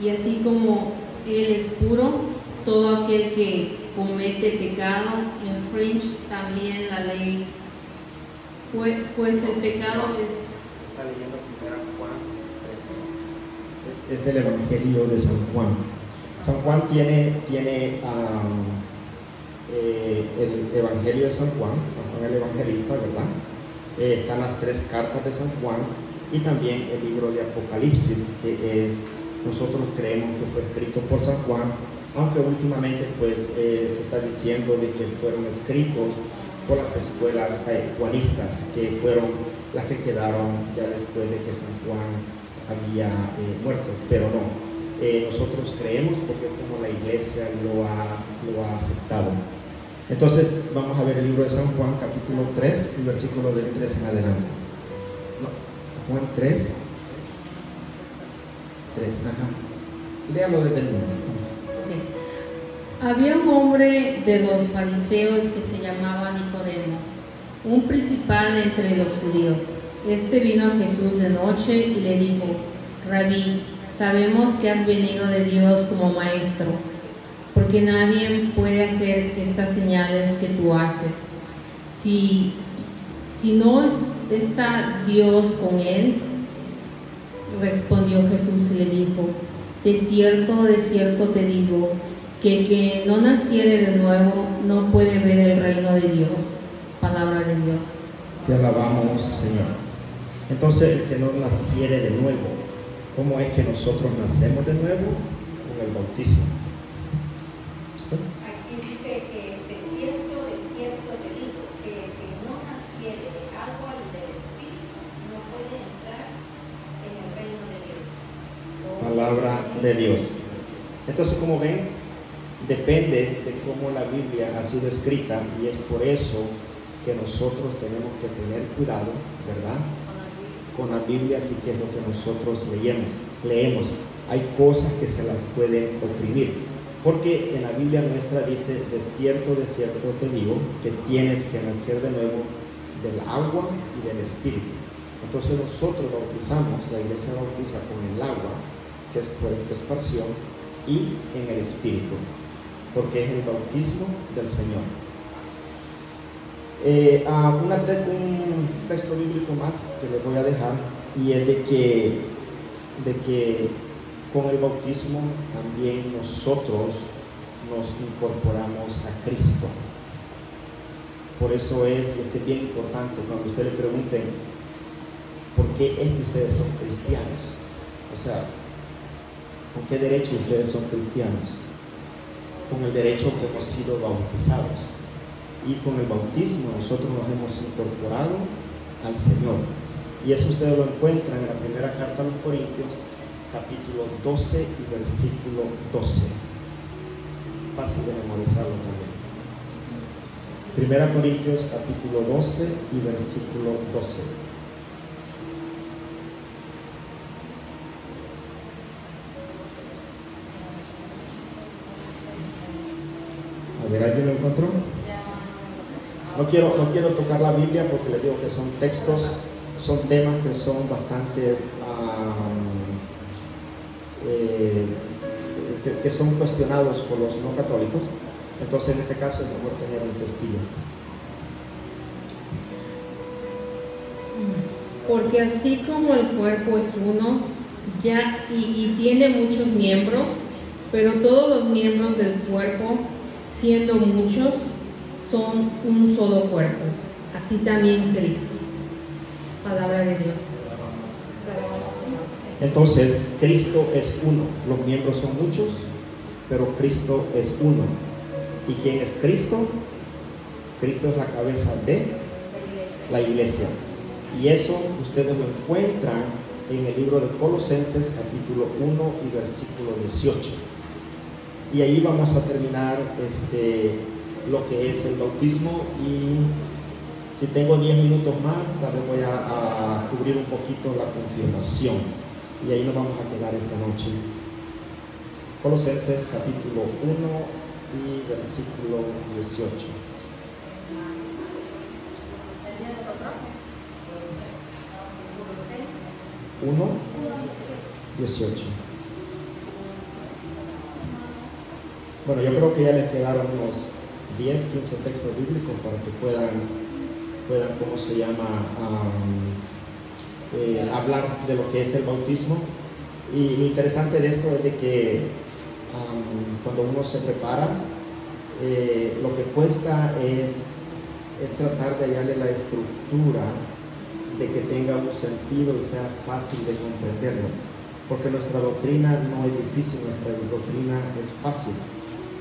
Y así como Él es puro, todo aquel que comete pecado infringe también la ley. Pues, pues el pecado es... Está leyendo primero Juan 3. Es, es del Evangelio de San Juan. San Juan tiene, tiene eh, el Evangelio de San Juan, San Juan el Evangelista, ¿verdad? Eh, están las tres cartas de San Juan y también el libro de Apocalipsis, que es, nosotros creemos que fue escrito por San Juan, aunque últimamente pues eh, se está diciendo de que fueron escritos por las escuelas juanistas, que fueron las que quedaron ya después de que San Juan había eh, muerto, pero no. Eh, nosotros creemos porque como la iglesia lo ha, lo ha aceptado. Entonces vamos a ver el libro de San Juan capítulo 3 y versículo del 3 en adelante. No, Juan 3. 3, ajá. Léalo desde el 1. Había un hombre de los fariseos que se llamaba Nicodemo, un principal entre los judíos. Este vino a Jesús de noche y le dijo, Rabí, sabemos que has venido de Dios como maestro, porque nadie puede hacer estas señales que tú haces. Si, si no está Dios con él, respondió Jesús y le dijo, de cierto, de cierto te digo, que el que no naciere de nuevo no puede ver el reino de Dios. Palabra de Dios. Te alabamos, Señor. Entonces, el que no naciere de nuevo, ¿cómo es que nosotros nacemos de nuevo? Con el bautismo. ¿Sí? Aquí dice que de cierto, de cierto te digo, que el que no naciere de agua y del Espíritu no puede entrar en el reino de Dios. Palabra de Dios. Entonces, como ven, depende de cómo la Biblia ha sido escrita y es por eso que nosotros tenemos que tener cuidado, ¿verdad? Con la Biblia, así que es lo que nosotros leemos. leemos. Hay cosas que se las pueden oprimir, porque en la Biblia nuestra dice, de cierto, de cierto te digo, que tienes que nacer de nuevo del agua y del Espíritu. Entonces nosotros bautizamos, la iglesia bautiza con el agua, que es por expresión, y en el Espíritu, porque es el bautismo del Señor. Eh, un texto bíblico más que les voy a dejar y es de que, de que con el bautismo también nosotros nos incorporamos a Cristo. Por eso es, este es bien importante cuando usted le pregunten por qué es que ustedes son cristianos. O sea, ¿con qué derecho ustedes son cristianos? Con el derecho que hemos sido bautizados y con el bautismo nosotros nos hemos incorporado al Señor. Y eso ustedes lo encuentran en la primera carta a los Corintios, capítulo 12 y versículo 12. Fácil de memorizarlo también. Primera Corintios, capítulo 12 y versículo 12. A ver, ¿alguien lo No quiero, no quiero tocar la Biblia porque les digo que son textos, son temas que son bastantes, am, eh, que, son cuestionados por los no católicos. Entonces en este caso es mejor tener un testigo. Porque así como el cuerpo es uno, ya y tiene muchos miembros, pero todos los miembros del cuerpo, siendo muchos, son un solo cuerpo. Así también Cristo. Palabra de Dios. Entonces, Cristo es uno. Los miembros son muchos, pero Cristo es uno. ¿Y quién es Cristo? Cristo es la cabeza de la iglesia. Y eso ustedes lo encuentran en el libro de Colosenses capítulo 1 y versículo 18. Y ahí vamos a terminar este, lo que es el bautismo y si tengo 10 minutos más, tal vez voy a, a cubrir un poquito la confirmación. Y ahí nos vamos a quedar esta noche. Colosenses capítulo 1 y versículo 18. Uno, 18. Bueno, yo creo que ya les quedaron unos 10, 15 textos bíblicos para que puedan, puedan ¿cómo se llama?, Am, eh, hablar de lo que es el bautismo. Y lo interesante de esto es de que cuando uno se prepara, eh, lo que cuesta es, es tratar de hallarle la estructura de que tenga un sentido y sea fácil de comprenderlo. Porque nuestra doctrina no es difícil, nuestra doctrina es fácil.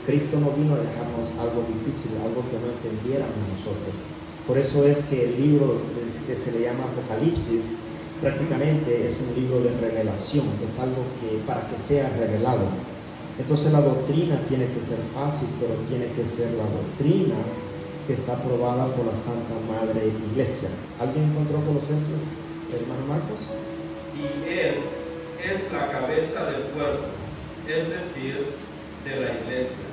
Cristo no vino a dejarnos algo difícil, algo que no entendiéramos nosotros. Por eso es que el libro que se le llama Apocalipsis prácticamente es un libro de revelación, es algo que para que sea revelado. Entonces la doctrina tiene que ser fácil, pero tiene que ser la doctrina que está aprobada por la Santa Madre Iglesia. ¿Alguien encontró Colosenses, hermano Marcos? y Él es la cabeza del cuerpo, es decir, de la iglesia,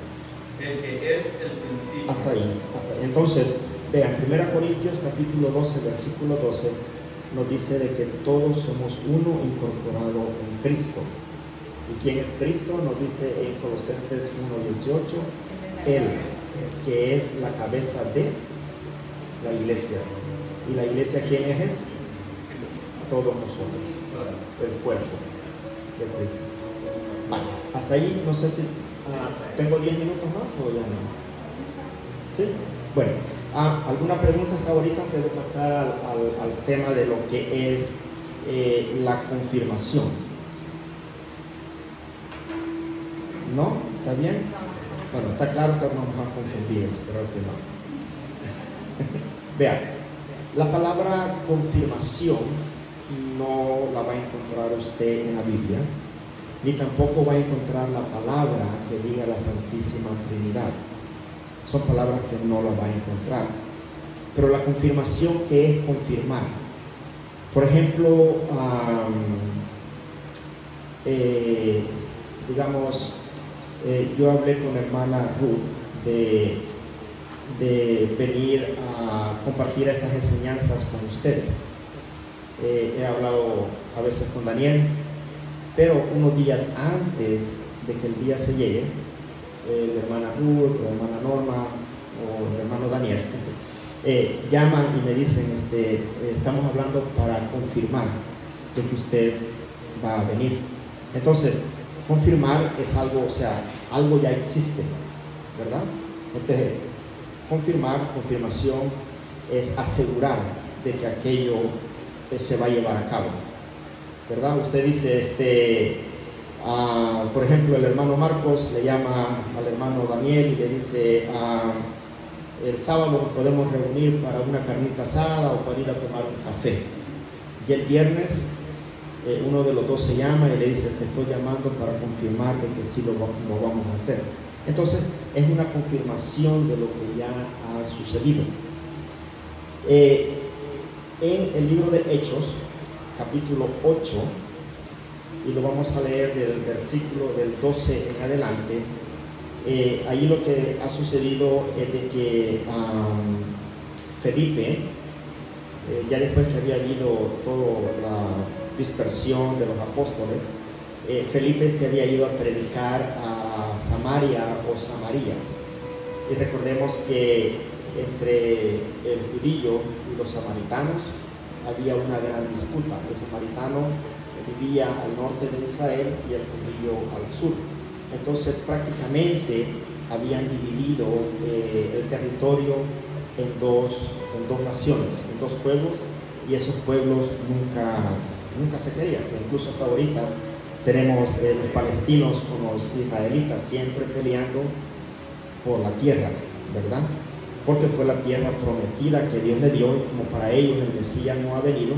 el que es el principio. Hasta ahí. Entonces, vean, 1 Corintios capítulo 12, versículo 12, nos dice de que todos somos uno incorporado en Cristo. ¿Y quién es Cristo? Nos dice en Colosenses 1.18, Él, que es la cabeza de la iglesia. ¿Y la iglesia quién es? Todos nosotros, el cuerpo de Cristo. Vale, hasta ahí no sé si tengo 10 minutos más o ya no. ¿Sí? Bueno, ah, ¿alguna pregunta hasta ahorita antes de pasar al, tema de lo que es eh, la confirmación? ¿No? ¿Está bien? Bueno, está claro que vamos a confundir, espero que no. Vean, la palabra confirmación no la va a encontrar usted en la Biblia, ni tampoco va a encontrar la palabra que diga la Santísima Trinidad. Son palabras que no la va a encontrar. Pero la confirmación que es confirmar. Por ejemplo, eh, digamos, eh, yo hablé con hermana Ruth de, de venir a compartir estas enseñanzas con ustedes. Eh, he hablado a veces con Daniel, pero unos días antes de que el día se llegue, eh, la hermana Ruth, la hermana Norma o el hermano Daniel eh, llaman y me dicen, este, estamos hablando para confirmar que usted va a venir. Entonces, confirmar es algo, o sea, algo ya existe, ¿verdad? Entonces, confirmar, confirmación es asegurar de que aquello eh, se va a llevar a cabo, ¿verdad? Usted dice, este, por ejemplo, el hermano Marcos le llama al hermano Daniel y le dice, el sábado podemos reunir para una carnita asada o para ir a tomar un café. Y el viernes eh, uno de los dos se llama y le dice, te estoy llamando para confirmar que sí lo vamos a hacer. Entonces, es una confirmación de lo que ya ha sucedido. Eh, en el libro de Hechos, capítulo 8, y lo vamos a leer del versículo del 12 en adelante, eh, ahí lo que ha sucedido es de que Felipe, eh, ya después que había habido toda la dispersión de los apóstoles, eh, Felipe se había ido a predicar a Samaria o Samaria. Y recordemos que entre el judío y los samaritanos había una gran disputa. El samaritano vivía al norte de Israel y el judío al sur. Entonces prácticamente habían dividido eh, el territorio en dos, en dos naciones, en dos pueblos, y esos pueblos nunca, nunca se querían. Incluso hasta ahorita tenemos eh, los palestinos con los israelitas siempre peleando por la tierra, ¿verdad? Porque fue la tierra prometida que Dios le dio y como para ellos el Mesías no ha venido,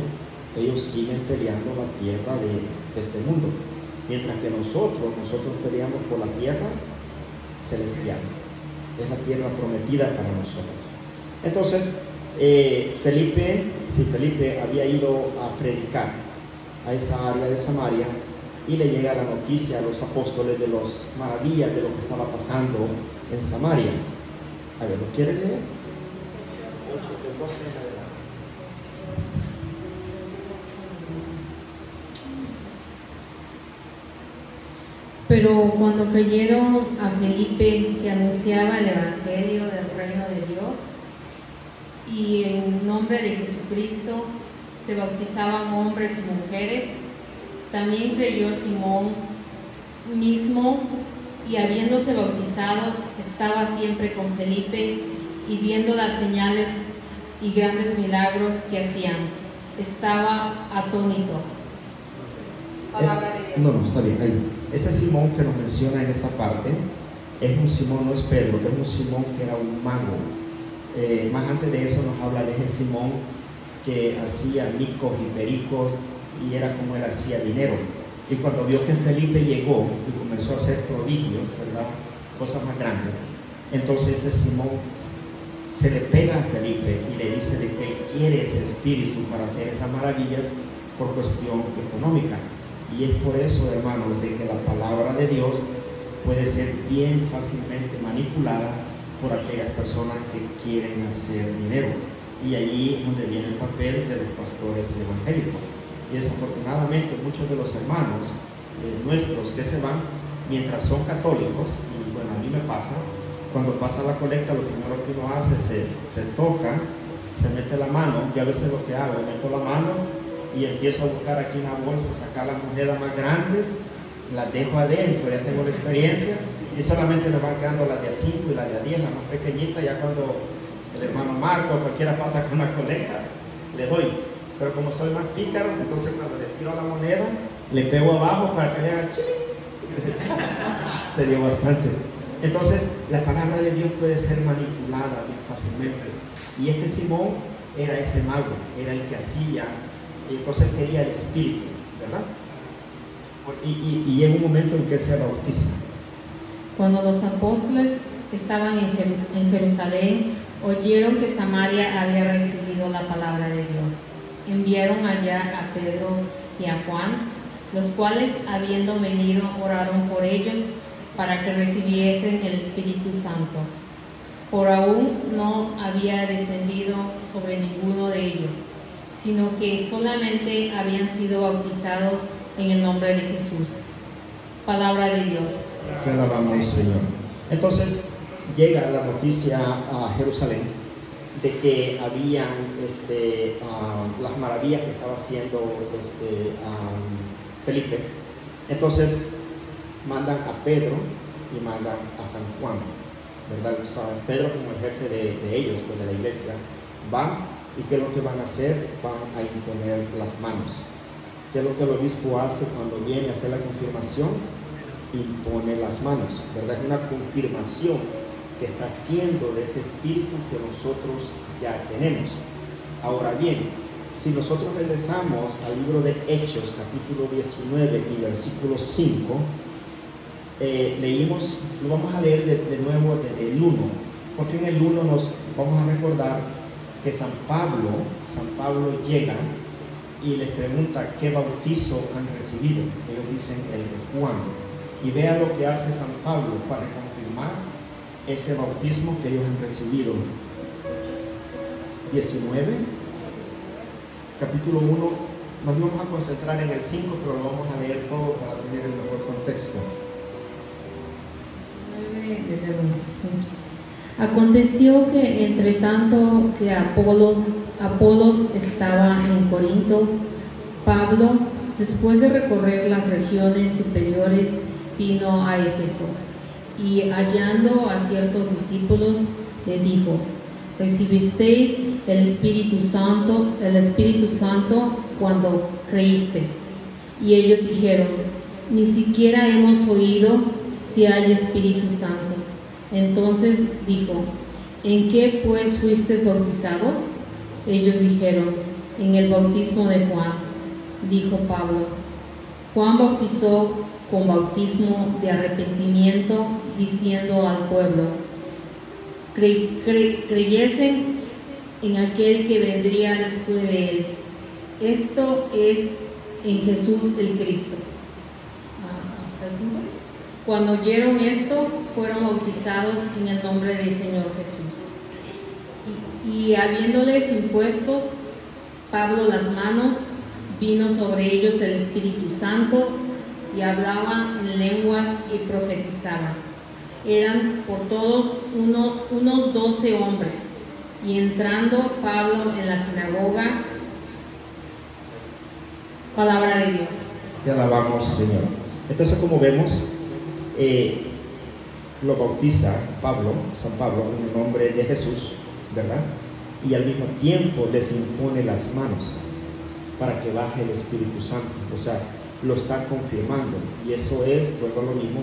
ellos siguen peleando la tierra de, este mundo. Mientras que nosotros, nosotros peleamos por la tierra celestial. Es la tierra prometida para nosotros. Entonces, eh, Felipe, si Felipe había ido a predicar a esa área de Samaria y le llega la noticia a los apóstoles de las maravillas de lo que estaba pasando en Samaria. A ver, ¿lo quiere leer? 8 del 12 en adelante. Pero cuando creyeron a Felipe que anunciaba el Evangelio del reino de Dios y en nombre de Jesucristo se bautizaban hombres y mujeres, también creyó Simón mismo y habiéndose bautizado estaba siempre con Felipe y viendo las señales y grandes milagros que hacían, estaba atónito. No, no, está bien. ahí. Ese Simón que nos menciona en esta parte es un Simón, no es Pedro, es un Simón que era un mago. Eh, más antes de eso nos habla de ese Simón que hacía micos y pericos y era como él hacía dinero. Y cuando vio que Felipe llegó y comenzó a hacer prodigios, ¿verdad? Cosas más grandes, entonces este Simón se le pega a Felipe y le dice de que él quiere ese espíritu para hacer esas maravillas por cuestión económica. Y es por eso, hermanos, de que la palabra de Dios puede ser bien fácilmente manipulada por aquellas personas que quieren hacer dinero. Y ahí es donde viene el papel de los pastores evangélicos. Y desafortunadamente muchos de los hermanos eh, nuestros que se van, mientras son católicos, y bueno, a mí me pasa, cuando pasa la colecta, lo primero que uno hace se, se toca, se mete la mano, y a veces lo que hago, meto la mano y empiezo a buscar aquí una bolsa, sacar las monedas más grandes, las dejo adentro, ya tengo la experiencia, y solamente me van quedando las de a 5 y las de a 10, la más pequeñita, ya cuando el hermano Marco o cualquiera pasa con una colecta, le doy. Pero como soy más pícaro, entonces cuando le tiro la moneda, le pego abajo para que haga ching. Se dio bastante. Entonces, la palabra de Dios puede ser manipulada bien fácilmente. Y este Simón era ese mago, era el que hacía, entonces quería el espíritu, ¿verdad? Y, y, y en un momento en que se bautiza. Cuando los apóstoles estaban en Jerusalén, oyeron que Samaria había recibido la palabra de Dios. Enviaron allá a Pedro y a Juan, los cuales, habiendo venido, oraron por ellos para que recibiesen el Espíritu Santo. Por aún no había descendido sobre ninguno de ellos, sino que solamente habían sido bautizados en el nombre de Jesús. Palabra de Dios. Te alabamos, Señor. Entonces llega la noticia a Jerusalén de que habían este, ah, las maravillas que estaba haciendo este, ah, Felipe. Entonces mandan a Pedro y mandan a San Juan, ¿verdad? O Pedro como el jefe de, de ellos, pues de la iglesia, van y ¿qué es lo que van a hacer? Van a imponer las manos. ¿Qué es lo que el obispo hace cuando viene a hacer la confirmación? impone las manos, ¿verdad? Es una confirmación que está haciendo de ese espíritu que nosotros ya tenemos. Ahora bien, si nosotros regresamos al libro de Hechos, capítulo 19 y versículo 5, eh, leímos, lo vamos a leer de, de nuevo desde el 1, porque en el 1 nos vamos a recordar que San Pablo, San Pablo llega y les pregunta qué bautizo han recibido. Ellos dicen el de Juan. Y vea lo que hace San Pablo para confirmar ese bautismo que ellos han recibido. 19, capítulo 1, nos vamos a concentrar en el 5, pero lo vamos a leer todo para tener el mejor contexto. Aconteció que entre tanto que Apolos, estaba en Corinto, Pablo, después de recorrer las regiones superiores, vino a Éfeso y hallando a ciertos discípulos, le dijo, recibisteis el Espíritu Santo, el Espíritu Santo cuando creísteis. Y ellos dijeron, ni siquiera hemos oído si hay Espíritu Santo. Entonces dijo, ¿en qué pues fuisteis bautizados? Ellos dijeron, en el bautismo de Juan. Dijo Pablo, Juan bautizó con bautismo de arrepentimiento, diciendo al pueblo, cre- cre- creyesen en aquel que vendría después de él. Esto es en Jesús el Cristo. Ah. Cuando oyeron esto, fueron bautizados en el nombre del Señor Jesús. Y, y habiéndoles impuestos Pablo las manos, vino sobre ellos el Espíritu Santo y hablaban en lenguas y profetizaban. Eran por todos uno- unos doce hombres. Y entrando Pablo en la sinagoga, palabra de Dios. Te alabamos, Señor. Entonces, como vemos, eh, lo bautiza Pablo, San Pablo, en el nombre de Jesús, ¿verdad? Y al mismo tiempo les impone las manos para que baje el Espíritu Santo. O sea, lo está confirmando. Y eso es, vuelvo a lo mismo,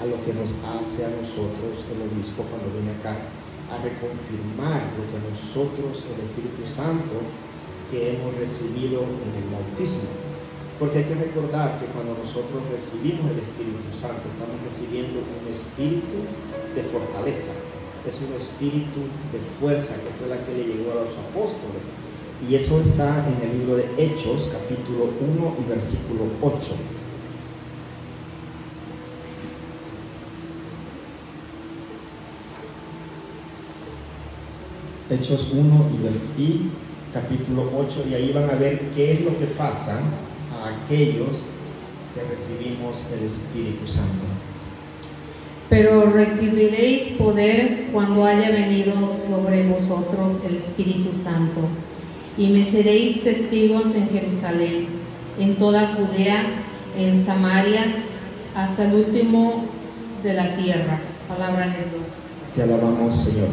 a lo que nos hace a nosotros el obispo cuando viene acá a reconfirmar lo que nosotros, el Espíritu Santo, que hemos recibido en el bautismo. Porque hay que recordar que cuando nosotros recibimos el Espíritu Santo, estamos recibiendo un espíritu de fortaleza, es un espíritu de fuerza que fue la que le llegó a los apóstoles. Y eso está en el libro de Hechos, capítulo 1 y versículo 8. Hechos 1 y, y capítulo 8, y ahí van a ver qué es lo que pasa a aquellos que recibimos el Espíritu Santo. Pero recibiréis poder cuando haya venido sobre vosotros el Espíritu Santo, y me seréis testigos en Jerusalén, en toda Judea, en Samaria, hasta el último de la tierra. Palabra de Dios. Te alabamos, Señor.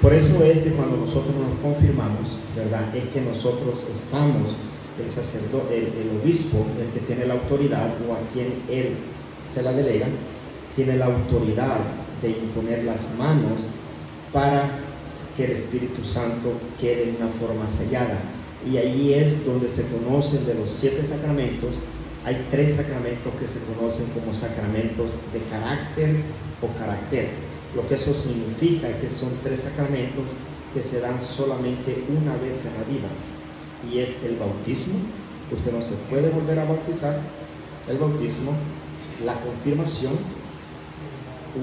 Por eso es que cuando nosotros nos confirmamos, ¿verdad? Es que nosotros estamos, el sacerdote, el, el obispo, el que tiene la autoridad o a quien él se la delega, tiene la autoridad de imponer las manos para que el Espíritu Santo quede en una forma sellada. Y ahí es donde se conocen de los siete sacramentos. Hay tres sacramentos que se conocen como sacramentos de carácter o carácter. Lo que eso significa es que son tres sacramentos que se dan solamente una vez en la vida. Y es el bautismo. Usted no se puede volver a bautizar. El bautismo, la confirmación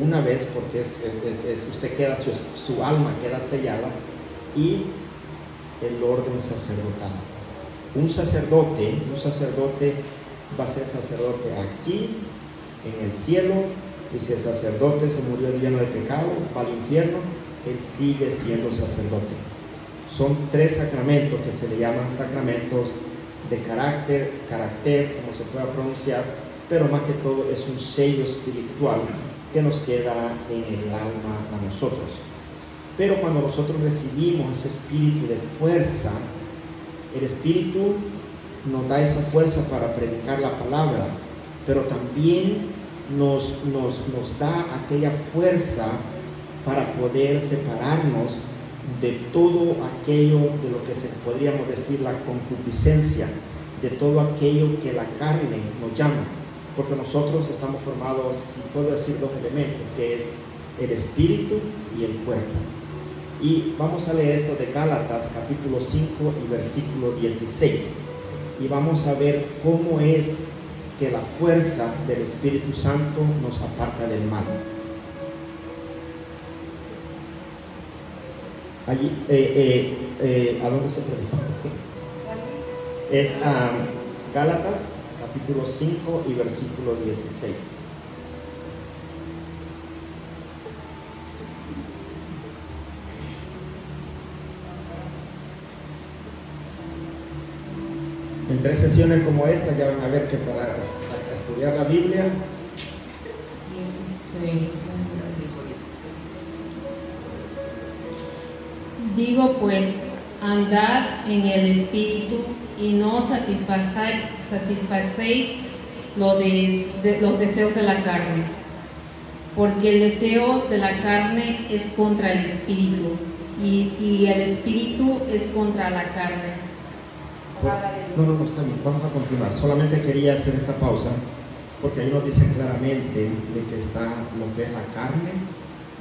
una vez porque es, usted queda, su, su alma queda sellada y el orden sacerdotal. Un sacerdote, un sacerdote va a ser sacerdote aquí, en el cielo, y si el sacerdote se murió lleno de pecado, va al infierno, él sigue siendo sacerdote. Son tres sacramentos que se le llaman sacramentos de carácter, carácter, como se pueda pronunciar, pero más que todo es un sello espiritual que nos queda en el alma a nosotros. Pero cuando nosotros recibimos ese espíritu de fuerza, el espíritu nos da esa fuerza para predicar la palabra, pero también nos, nos, nos da aquella fuerza para poder separarnos de todo aquello de lo que se podríamos decir la concupiscencia, de todo aquello que la carne nos llama porque nosotros estamos formados, si puedo decir, dos elementos, que es el espíritu y el cuerpo. Y vamos a leer esto de Gálatas capítulo 5 y versículo 16. Y vamos a ver cómo es que la fuerza del Espíritu Santo nos aparta del mal. Allí, eh, eh, eh, ¿a dónde se perdió? Es a Gálatas capítulo 5 y versículo 16. En tres sesiones como esta ya van a ver que para est- estudiar la Biblia 16. Digo pues, andad en el espíritu y no satisfajáis- satisfacéis lo de- los deseos de la carne, porque el deseo de la carne es contra el espíritu y, el espíritu es contra la carne. No, no, no, está bien, vamos a continuar. Solamente quería hacer esta pausa porque ahí nos dice claramente de que está lo que es la carne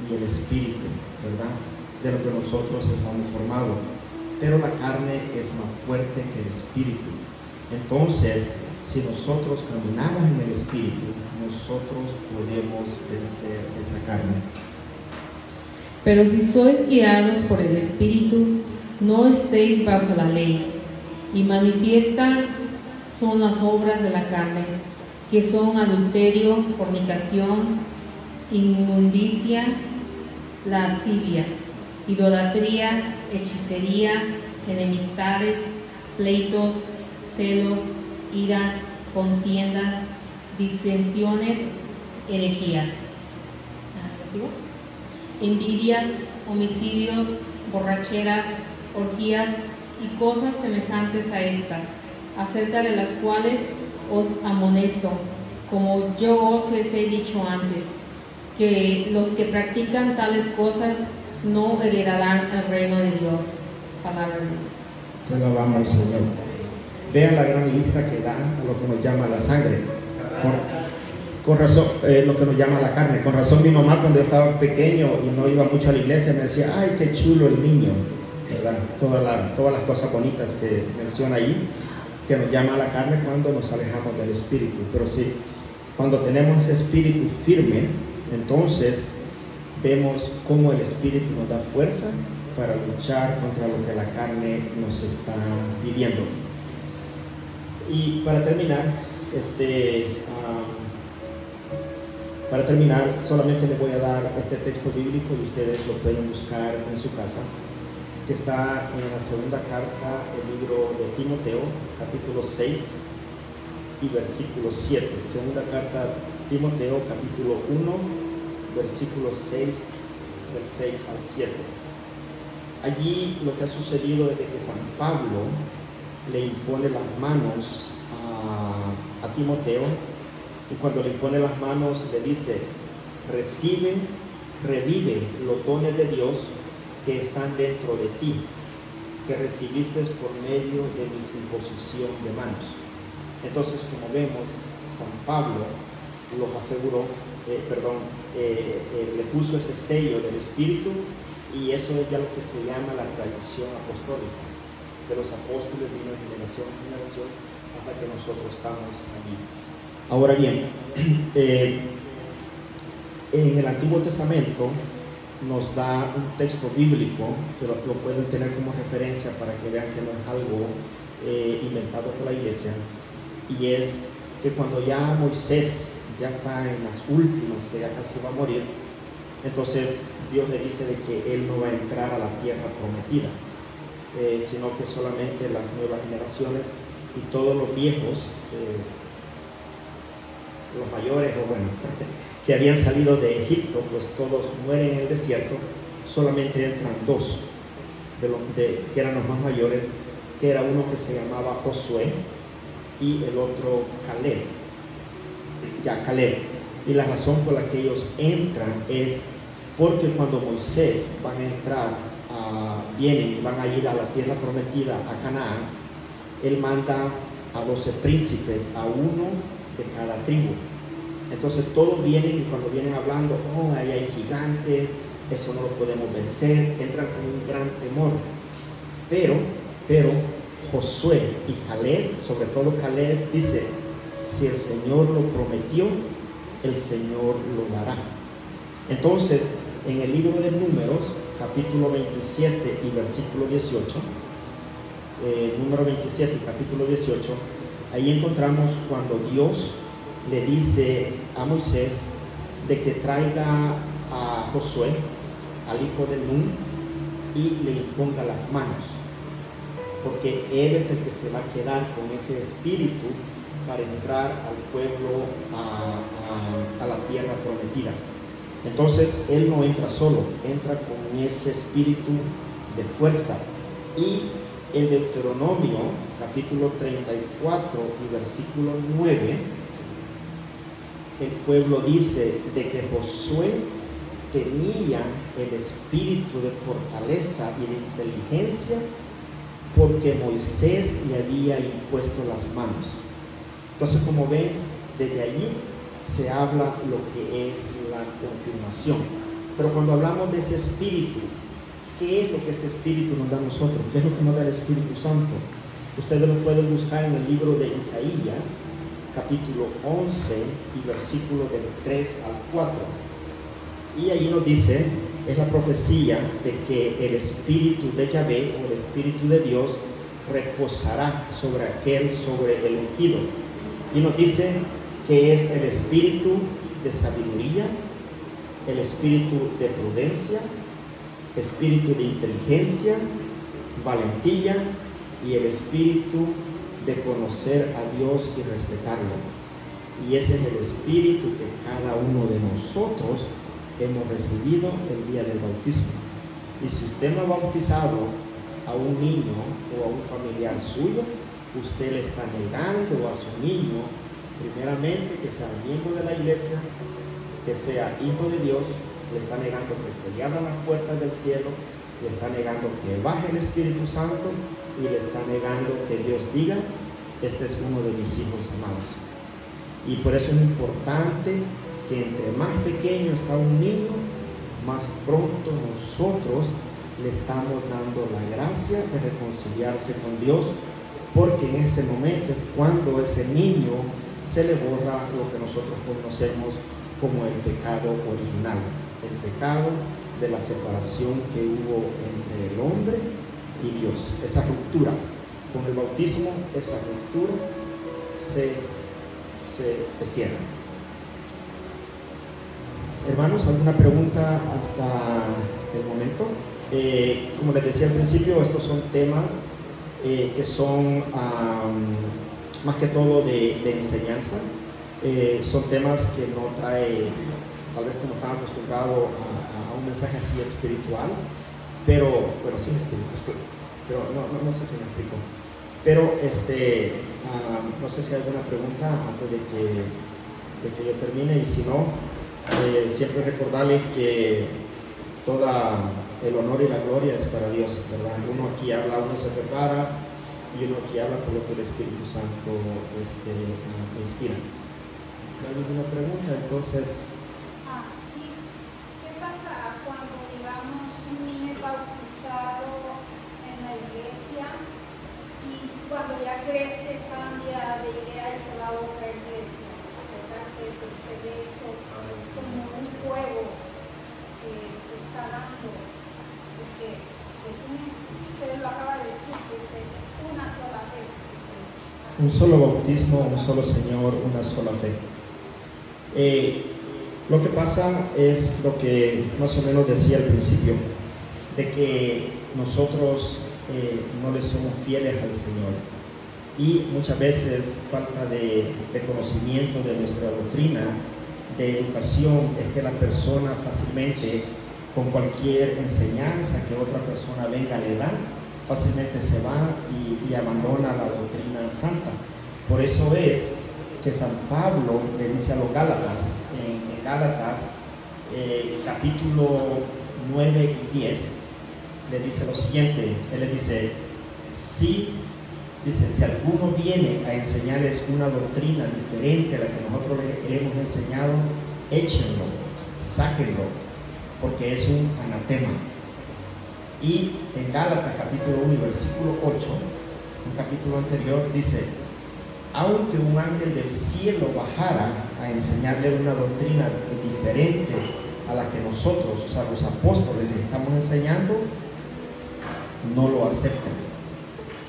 y el espíritu, ¿verdad? De lo que nosotros estamos formados. Pero la carne es más fuerte que el espíritu. Entonces, si nosotros caminamos en el espíritu, nosotros podemos vencer esa carne. Pero si sois guiados por el Espíritu, no estéis bajo la ley. Y manifiesta son las obras de la carne, que son adulterio, fornicación, inmundicia, lascivia, idolatría, hechicería, enemistades, pleitos, celos, iras, contiendas, disensiones, herejías. Ah, envidias, homicidios, borracheras, orgías y cosas semejantes a estas, acerca de las cuales os amonesto, como yo os les he dicho antes, que los que practican tales cosas no heredarán el reino de Dios. Palabra de Dios. Te. Vean la gran lista que da lo que nos llama la sangre. Con, razón, eh, lo que nos llama la carne. Con razón, mi mamá, cuando yo estaba pequeño y no iba mucho a la iglesia, me decía, ay, qué chulo el niño. Toda todas las cosas bonitas que menciona ahí, que nos llama la carne cuando nos alejamos del espíritu. Pero sí, cuando tenemos ese espíritu firme, entonces vemos cómo el espíritu nos da fuerza para luchar contra lo que la carne nos está pidiendo. Y para terminar, este, ah, para terminar, solamente le voy a dar este texto bíblico y ustedes lo pueden buscar en su casa, que está en la segunda carta del libro de Timoteo, capítulo 6 y versículo 7. Segunda carta de Timoteo, capítulo 1, versículo 6, del 6 al 7. Allí lo que ha sucedido es que San Pablo le impone las manos a, Timoteo y cuando le pone las manos le dice, recibe, revive los dones de Dios que están dentro de ti, que recibiste por medio de mi imposición de manos. Entonces, como vemos, San Pablo los aseguró, eh, perdón, eh, eh, le puso ese sello del Espíritu y eso es ya lo que se llama la tradición apostólica de los apóstoles vino generación en generación hasta que nosotros estamos allí. Ahora bien, eh, en el Antiguo Testamento nos da un texto bíblico que lo, pueden tener como referencia para que vean que no es algo eh, inventado por la iglesia, y es que cuando ya Moisés ya está en las últimas, que ya casi va a morir, entonces Dios le dice de que él no va a entrar a la tierra prometida, eh, sino que solamente las nuevas generaciones y todos los viejos los mayores, o bueno, que habían salido de Egipto, pues todos mueren en el desierto, solamente entran dos, de los, que eran los más mayores, que era uno que se llamaba Josué y el otro Caleb. Ya, Caleb. Y la razón por la que ellos entran es porque cuando Moisés van a entrar, vienen y van a ir a la tierra prometida, a Canaán, él manda a doce príncipes, a uno de cada tribu. Entonces todos vienen y cuando vienen hablando, oh, hay gigantes, eso no lo podemos vencer, entran con un gran temor. Pero, pero Josué y Caleb, sobre todo Caleb, dice, si el Señor lo prometió, el Señor lo dará. Entonces, en el libro de Números, capítulo 27 y versículo 18, eh, número 27 y capítulo 18, ahí encontramos cuando Dios le dice a Moisés de que traiga a Josué, al hijo de Nun, y le imponga las manos, porque él es el que se va a quedar con ese espíritu para entrar al pueblo a, a la tierra prometida. Entonces él no entra solo, entra con ese espíritu de fuerza. Y en Deuteronomio capítulo 34 y versículo 9, el pueblo dice de que Josué tenía el espíritu de fortaleza y de inteligencia porque Moisés le había impuesto las manos. Entonces, como ven, desde allí se habla lo que es la confirmación. Pero cuando hablamos de ese espíritu, ¿qué es lo que ese espíritu nos da a nosotros? ¿Qué es lo que nos da el Espíritu Santo? Ustedes lo pueden buscar en el libro de Isaías, capítulo 11 y versículo del 3 al 4. Y allí nos dice, es la profecía de que el espíritu de Yahvé o el espíritu de Dios reposará sobre aquel, sobre el ungido. Y nos dice que es el espíritu de sabiduría, el espíritu de prudencia, espíritu de inteligencia, valentía y el espíritu de conocer a Dios y respetarlo. Y ese es el espíritu que cada uno de nosotros hemos recibido el día del bautismo. Y si usted no ha bautizado a un niño o a un familiar suyo, usted le está negando a su niño, primeramente, que sea miembro de la iglesia, que sea hijo de Dios, le está negando que se le abran las puertas del cielo, le está negando que baje el Espíritu Santo y le está negando que Dios diga, este es uno de mis hijos amados. Y por eso es importante que entre más pequeño está un niño, más pronto nosotros le estamos dando la gracia de reconciliarse con Dios, porque en ese momento es cuando ese niño se le borra lo que nosotros conocemos como el pecado original, el pecado de la separación que hubo entre el hombre y Dios, esa ruptura. Con el bautismo, esa ruptura se se, cierran. Hermanos, ¿alguna pregunta hasta el momento? Eh, como les decía al principio, estos son temas eh, que son más que todo de, de enseñanza. Eh, son temas que no trae, tal vez como están acostumbrados a, a un mensaje así espiritual, pero, bueno, sí pero no, no, no sé si me explico. Pero este, ah, no sé si hay alguna pregunta antes de que, de que yo termine y si no, eh, siempre recordarles que toda el honor y la gloria es para Dios, ¿verdad? Uno aquí habla, uno se prepara y uno aquí habla por lo que el Espíritu Santo este, inspira. ¿Hay alguna pregunta? Entonces, Ah, sí. ¿Qué pasa cuando, digamos, un niño es bautizado en la iglesia y cuando ya crece cambia de idea y se va a otra iglesia? ¿Verdad? Que que se ve eso como un juego que se está dando. Porque es un, usted lo acaba de decir, que es una sola vez. que se- un solo bautismo, un solo Señor, una sola fe. Eh, lo que pasa es lo que más o menos decía al principio, de que nosotros eh, no le somos fieles al Señor y muchas veces falta de, de conocimiento de nuestra doctrina, de educación, es que la persona fácilmente con cualquier enseñanza que otra persona venga le da, fácilmente se va y, abandona la doctrina santa. Por eso es que San Pablo le dice a los Gálatas, en, en Gálatas eh, capítulo 9 y 10, le dice lo siguiente, él le dice, si, dice, si alguno viene a enseñarles una doctrina diferente a la que nosotros le, le hemos enseñado, échenlo, sáquenlo, porque es un anatema. Y en Gálatas capítulo 1 versículo 8, un capítulo anterior, dice, aunque un ángel del cielo bajara a enseñarle una doctrina diferente a la que nosotros, o sea, los apóstoles, le estamos enseñando, no lo aceptan.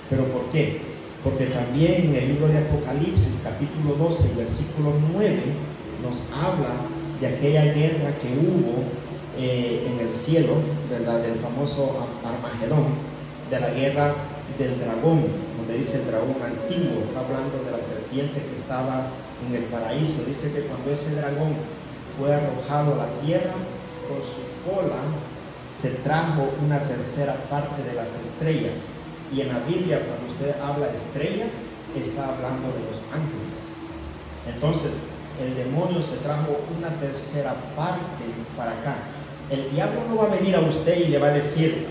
¿Pero por qué? Porque también en el libro de Apocalipsis, capítulo 12, versículo 9, nos habla de aquella guerra que hubo eh, en el cielo, del famoso Armagedón, de la guerra del dragón, donde dice el dragón antiguo, está hablando de la serpiente que estaba en el paraíso. Dice que cuando ese dragón fue arrojado a la tierra, con su cola se trajo una tercera parte de las estrellas. Y en la Biblia, cuando usted habla estrella, está hablando de los ángeles. Entonces, el demonio se trajo una tercera parte para acá. El diablo no va a venir a usted y le va a decir,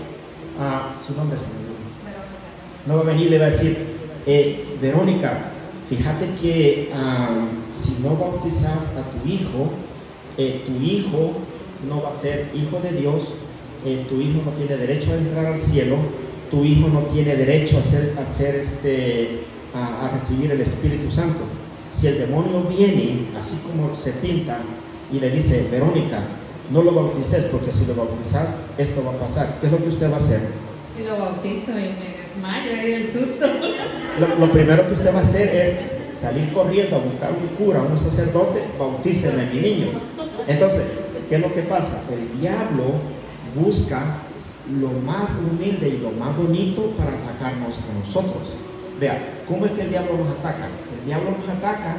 ah, su nombre es no va a venir y le va a decir, eh, Verónica, fíjate que ah, si no bautizas a tu hijo, eh, tu hijo no va a ser hijo de Dios, eh, tu hijo no tiene derecho a entrar al cielo, tu hijo no tiene derecho a, ser, a, este, recibir el Espíritu Santo. Si el demonio viene, así como se pinta, y le dice, Verónica, no lo bautices, porque si lo bautizas, esto va a pasar. ¿Qué es lo que usted va a hacer? Si lo bautizo y me desmayo ahí del susto. Lo, lo primero que usted va a hacer es salir corriendo a buscar un cura, un sacerdote, bautíceme a mi niño. Entonces, ¿qué es lo que pasa? El diablo busca lo más humilde y lo más bonito para atacarnos a nosotros. Vea, ¿cómo es que el diablo nos ataca? El diablo nos ataca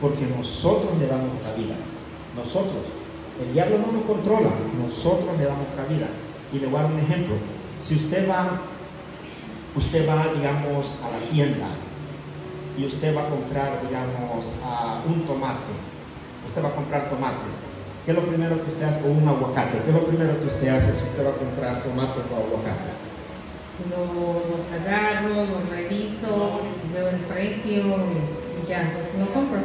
porque nosotros le damos cabida. Nosotros. El diablo no nos controla, nosotros le damos cabida. Y le voy a dar un ejemplo. Si usted va, usted va, digamos, a la tienda y usted va a comprar, digamos, a un tomate. Usted va a comprar tomates. ¿Qué es lo primero que usted hace? O un aguacate. ¿Qué es lo primero que usted hace si usted va a comprar tomates o aguacates? Lo- los agarro, los reviso, veo el precio y ya, pues lo compro.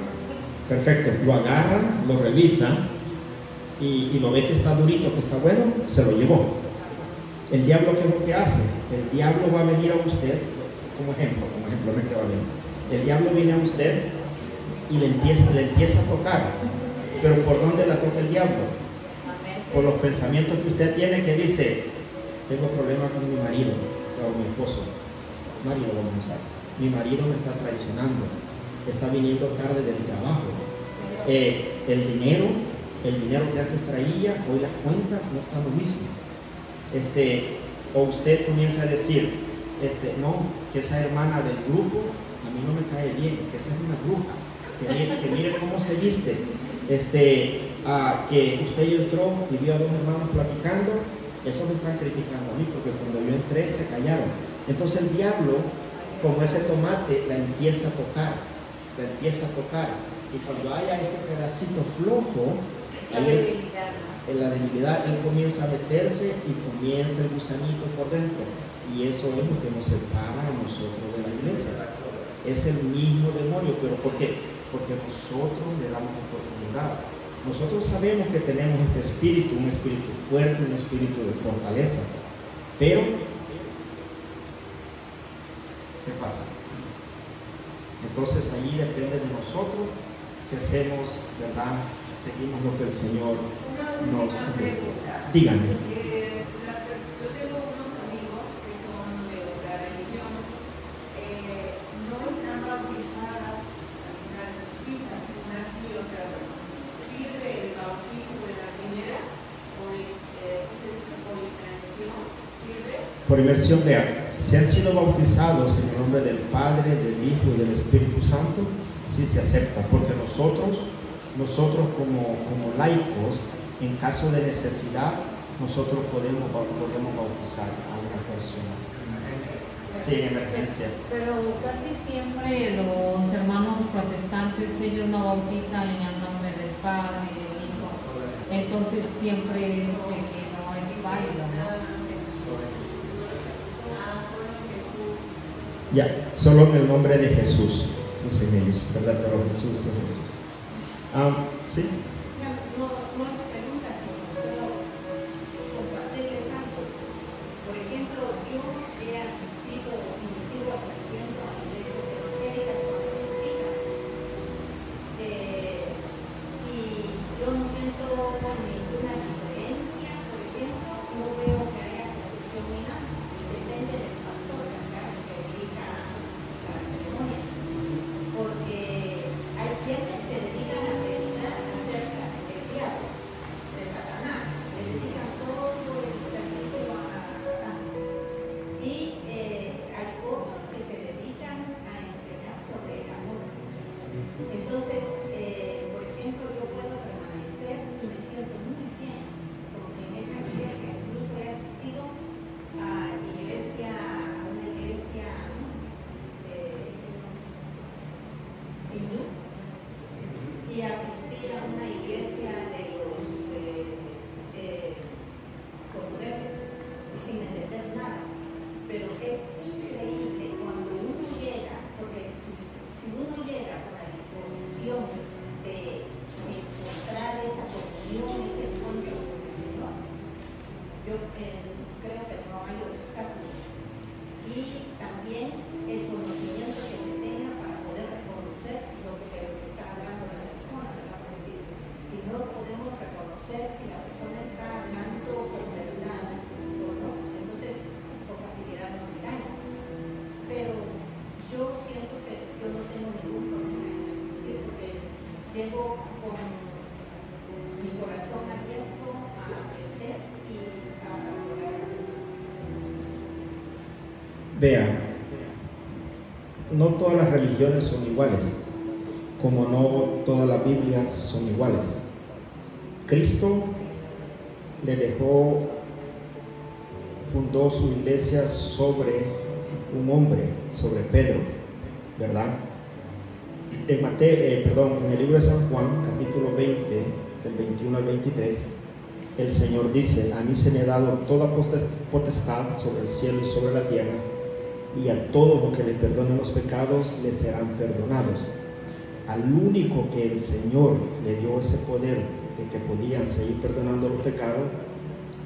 Perfecto. Lo agarra, lo revisa y, lo ve que está durito, que está bueno, se lo llevó. El diablo, ¿qué es lo que hace? El diablo va a venir a usted, como ejemplo, como ejemplo me queda bien. El diablo viene a usted y le empieza, le empieza a tocar. Pero ¿por dónde la toca el diablo? Por los pensamientos que usted tiene que dice, tengo problemas con mi marido o mi esposo. Marido vamos a usar. Mi marido me está traicionando. está viniendo tarde del trabajo. Eh, el dinero, el dinero que antes traía, hoy las cuentas no están lo mismo. Este, o usted comienza a decir, este, no, que esa hermana del grupo a mí no me cae bien, que esa es una bruja, que mire, que mire cómo se viste, este, que usted entró y vio a dos hermanos platicando, eso me están criticando a mí, porque cuando yo entré se callaron. Entonces el diablo, como ese tomate, la empieza a tocar, la empieza a tocar. Y cuando haya ese pedacito flojo, La ahí él- debilidad, ¿no? en la debilidad, él comienza a meterse y comienza el gusanito por dentro. Y eso es lo que nos separa a nosotros de la iglesia. Es el mismo demonio, pero ¿por qué? Porque nosotros le damos oportunidad. Nosotros sabemos que tenemos este espíritu, un espíritu fuerte, un espíritu de fortaleza. Pero, ¿qué pasa? Entonces allí depende de nosotros si hacemos, ¿verdad? Seguimos lo que el Señor nos. Eh, tengo unos amigos que son de otra religión, eh, no están bautizadas al final de sus vidas, una sí y otra no. ¿Sirve el bautismo de la el, eh, es por inmersión? ¿Sirve? Por inmersión de si han sido bautizados en el nombre del Padre, del Hijo y del Espíritu Santo, sí se acepta, porque nosotros, nosotros como, como laicos, en caso de necesidad, nosotros podemos, podemos bautizar a una persona. Sí, en emergencia. Pero casi siempre los hermanos protestantes, ellos no bautizan en el nombre del Padre y del Hijo. Entonces siempre dice que no es válido, ¿no? Ya, solo en el nombre de Jesús, dicen ellos, ¿verdad? Pero Jesús es Jesús. Ah, sí. Todas las religiones son iguales, como no todas las Biblias son iguales. Cristo le dejó, fundó su iglesia sobre un hombre, sobre Pedro, ¿verdad? En Mateo, eh, perdón, en el libro de San Juan, capítulo 20, del 21 al 23, el Señor dice, a mí se me ha dado toda potest- potestad sobre el cielo y sobre la tierra, y a todo lo que le perdonen los pecados le serán perdonados. Al único que el Señor le dio ese poder de que podían seguir perdonando los pecados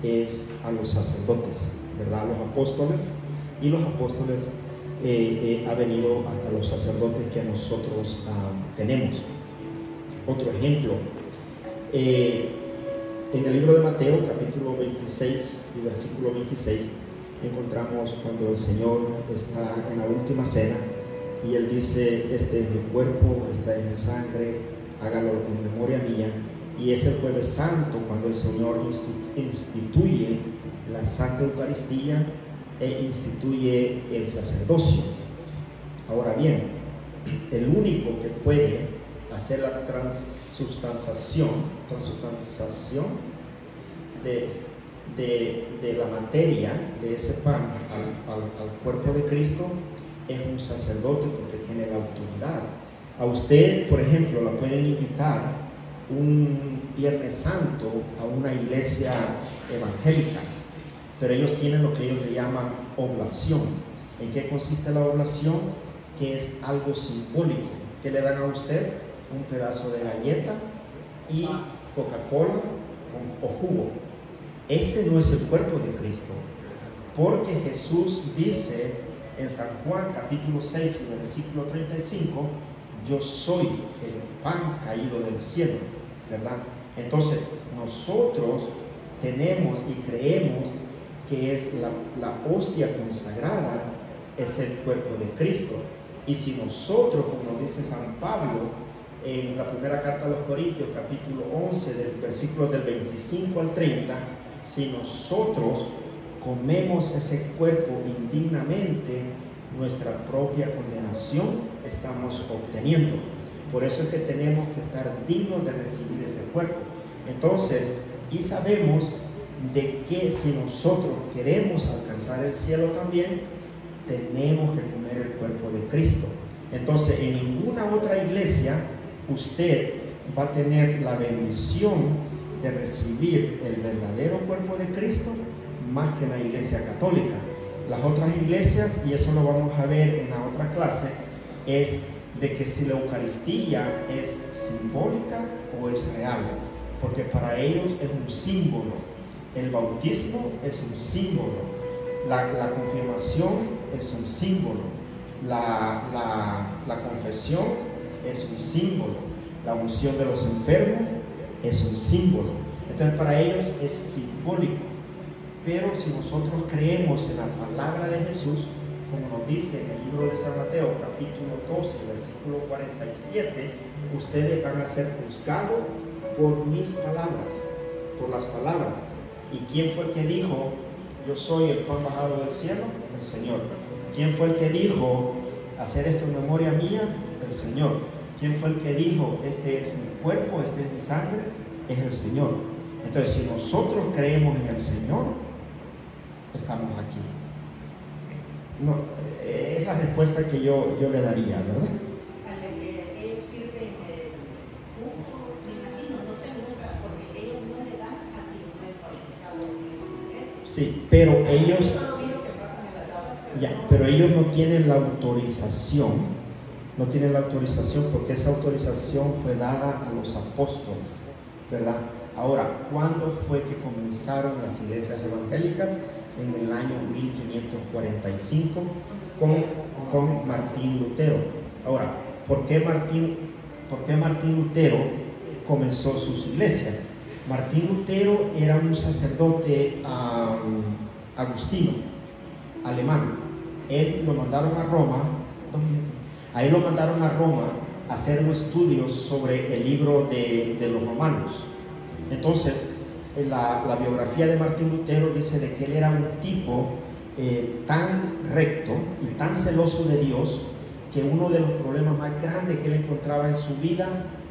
es a los sacerdotes, ¿verdad? A los apóstoles. Y los apóstoles eh, eh, ha venido hasta los sacerdotes que nosotros ah, tenemos. Otro ejemplo, eh, en el libro de Mateo, capítulo 26 y versículo 26, encontramos cuando el Señor está en la última cena y él dice, este es mi cuerpo, esta es mi sangre, hágalo en memoria mía. Y es el jueves santo cuando el Señor instituye la Santa Eucaristía e instituye el sacerdocio. Ahora bien, el único que puede hacer la transubstanciación, transubstanciación de, de, la materia de ese pan al, al cuerpo de Cristo es un sacerdote porque tiene la autoridad. A usted, por ejemplo, la pueden invitar un Viernes Santo a una iglesia evangélica, pero ellos tienen lo que ellos le llaman oblación. ¿En qué consiste la oblación? Que es algo simbólico. ¿Qué le dan a usted? Un pedazo de galleta y Coca-Cola o jugo. Ese no es el cuerpo de Cristo, porque Jesús dice en San Juan capítulo 6 y versículo 35, yo soy el pan caído del cielo, ¿verdad? Entonces, nosotros tenemos y creemos que es la, la hostia consagrada, es el cuerpo de Cristo. Y si nosotros, como dice San Pablo en la primera carta a los Corintios, capítulo 11, del versículo del 25 al 30, si nosotros comemos ese cuerpo indignamente, nuestra propia condenación estamos obteniendo. Por eso es que tenemos que estar dignos de recibir ese cuerpo. Entonces, y sabemos de que si nosotros queremos alcanzar el cielo también, tenemos que comer el cuerpo de Cristo. Entonces, en ninguna otra iglesia usted va a tener la bendición de recibir el verdadero cuerpo de Cristo más que la iglesia católica. Las otras iglesias, y eso lo vamos a ver en la otra clase, es de que si la Eucaristía es simbólica o es real, porque para ellos es un símbolo. El bautismo es un símbolo, la, confirmación es un símbolo, la, la confesión es un símbolo, la unción de los enfermos es un símbolo. Entonces para ellos es simbólico. Pero si nosotros creemos en la palabra de Jesús, como nos dice en el libro de San Mateo, capítulo 12, versículo 47, ustedes van a ser juzgados por mis palabras, por las palabras. ¿Y quién fue el que dijo, yo soy el pan bajado del cielo? El Señor. ¿Quién fue el que dijo, hacer esto en memoria mía? El Señor. ¿Quién fue el que dijo, este es mi cuerpo, este es mi sangre? Es el Señor. Entonces, si nosotros creemos en el Señor, estamos aquí. No, eh, es la respuesta que yo, yo le daría, ¿verdad? Sí, pero ellos, ya, pero ellos no tienen la autorización, no tienen la autorización porque esa autorización fue dada a los apóstoles, ¿verdad? Ahora, ¿cuándo fue que comenzaron las iglesias evangélicas? en el año 1545 con, con Martín Lutero. Ahora, ¿por qué Martín, ¿por qué Martín Lutero comenzó sus iglesias? Martín Lutero era un sacerdote agustino, alemán. Él lo mandaron a Roma, a él lo mandaron a Roma a hacer estudios sobre el libro de, los romanos. Entonces, la, biografía de Martín Lutero dice de que él era un tipo eh, tan recto y tan celoso de Dios que uno de los problemas más grandes que él encontraba en su vida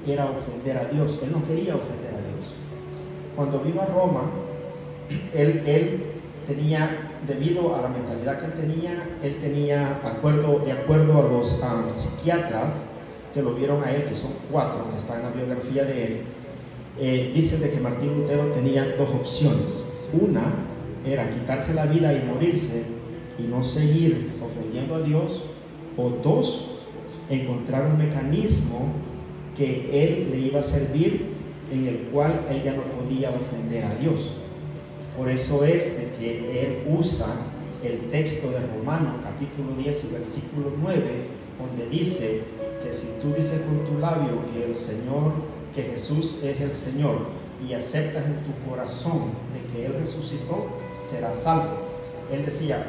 era ofender a Dios. Él no quería ofender a Dios. Cuando vino a Roma, él tenía, debido a la mentalidad que él tenía, él tenía, acuerdo, de acuerdo a los psiquiatras que lo vieron a él, que son cuatro, que están en la biografía de él, eh, dice de que Martín Lutero tenía dos opciones. Una era quitarse la vida y morirse y no seguir ofendiendo a Dios. O dos, encontrar un mecanismo que él le iba a servir en el cual él ya no podía ofender a Dios. Por eso es de que él usa el texto de Romanos capítulo 10 y versículo 9, donde dice que si tú dices con tu labio que el Señor que Jesús es el Señor y aceptas en tu corazón de que Él resucitó, serás salvo. Él decía,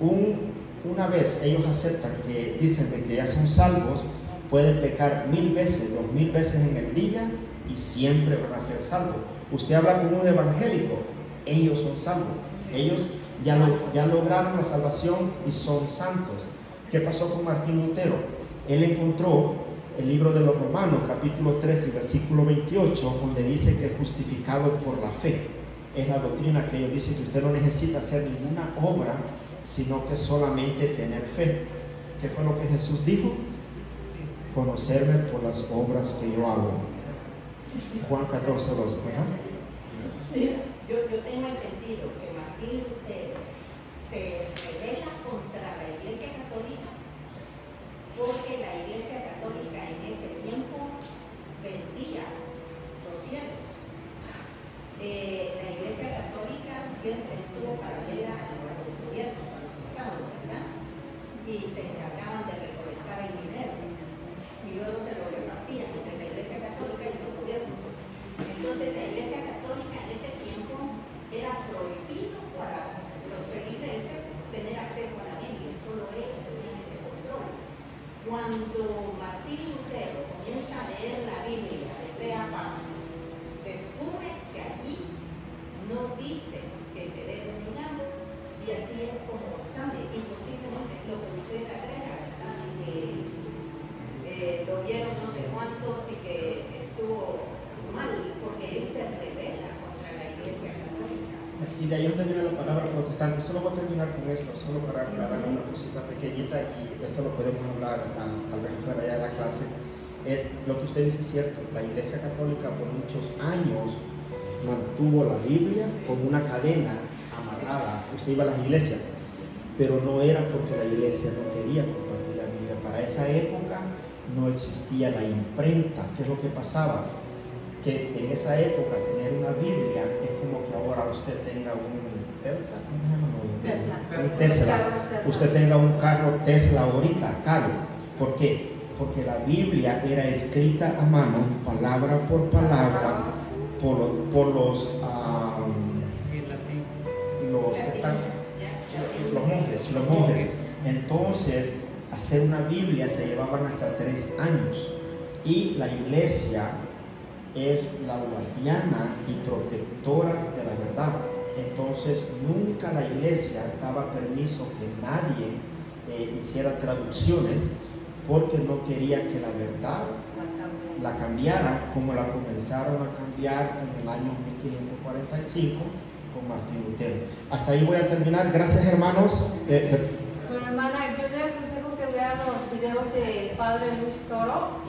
un, una vez ellos aceptan que dicen de que ya son salvos, pueden pecar mil veces, dos mil veces en el día y siempre van a ser salvos. Usted habla con un evangélico, ellos son salvos, ellos ya, lo- ya lograron la salvación y son santos. ¿Qué pasó con Martín Lutero? Él encontró el libro de los Romanos, capítulo 13, versículo 28, donde dice que es justificado por la fe. Es la doctrina que ellos dicen que usted no necesita hacer ninguna obra, sino que solamente tener fe. ¿Qué fue lo que Jesús dijo? Conocerme por las obras que yo hago. Juan 14, 12. ajá. Yo, yo tengo entendido que Martín Lutero se revela contra la Iglesia Católica porque la Iglesia Católica en ese tiempo vendía los cielos. Eh, la Iglesia Católica siempre estuvo paralela a los gobiernos, a los estados, ¿verdad? Y se encargaban de recolectar el dinero y luego se lo repartían entre la Iglesia Católica y los gobiernos. Entonces la Iglesia Católica era prohibido para los feligreses tener acceso a la Biblia, solo ellos tenían ese control. Cuando Martín Lutero comienza a leer la Biblia de pe a descubre que allí no dice que se debe negar y así es como sale. Y posiblemente lo que usted agrega. Que eh, lo vieron no sé cuántos y que estuvo mal porque él se revela contra la iglesia. Y de ahí donde viene la palabra protestante. Solo voy a terminar con esto, solo para aclarar una cosita pequeñita y esto lo podemos hablar tal, vez fuera ya de la clase. Es lo que usted dice es cierto. La Iglesia Católica por muchos años mantuvo la Biblia con una cadena amarrada. Usted iba a las iglesias, pero no era porque la iglesia no quería compartir la Biblia. Para esa época no existía la imprenta. ¿Qué es lo que pasaba? Que en esa época tener una Biblia es como que ahora usted tenga un Tesla, ¿cómo se llama? No, Tesla. Un Tesla. Usted tenga un carro Tesla ahorita, caro. ¿Por qué? Porque la Biblia era escrita a mano, palabra por palabra, por, lo- por los, latín. los que están los monjes, los monjes. Entonces, hacer una Biblia se llevaban hasta tres años. Y la iglesia es la guardiana y protectora de la verdad. Entonces, nunca la iglesia daba permiso que nadie eh, hiciera traducciones porque no quería que la verdad la cambiara como la comenzaron a cambiar en el año 1545 con Martín Lutero. Hasta ahí voy a terminar. Gracias, hermanos. Eh, eh, Bueno, hermana, yo les aconsejo que vean los videos del padre Luis Toro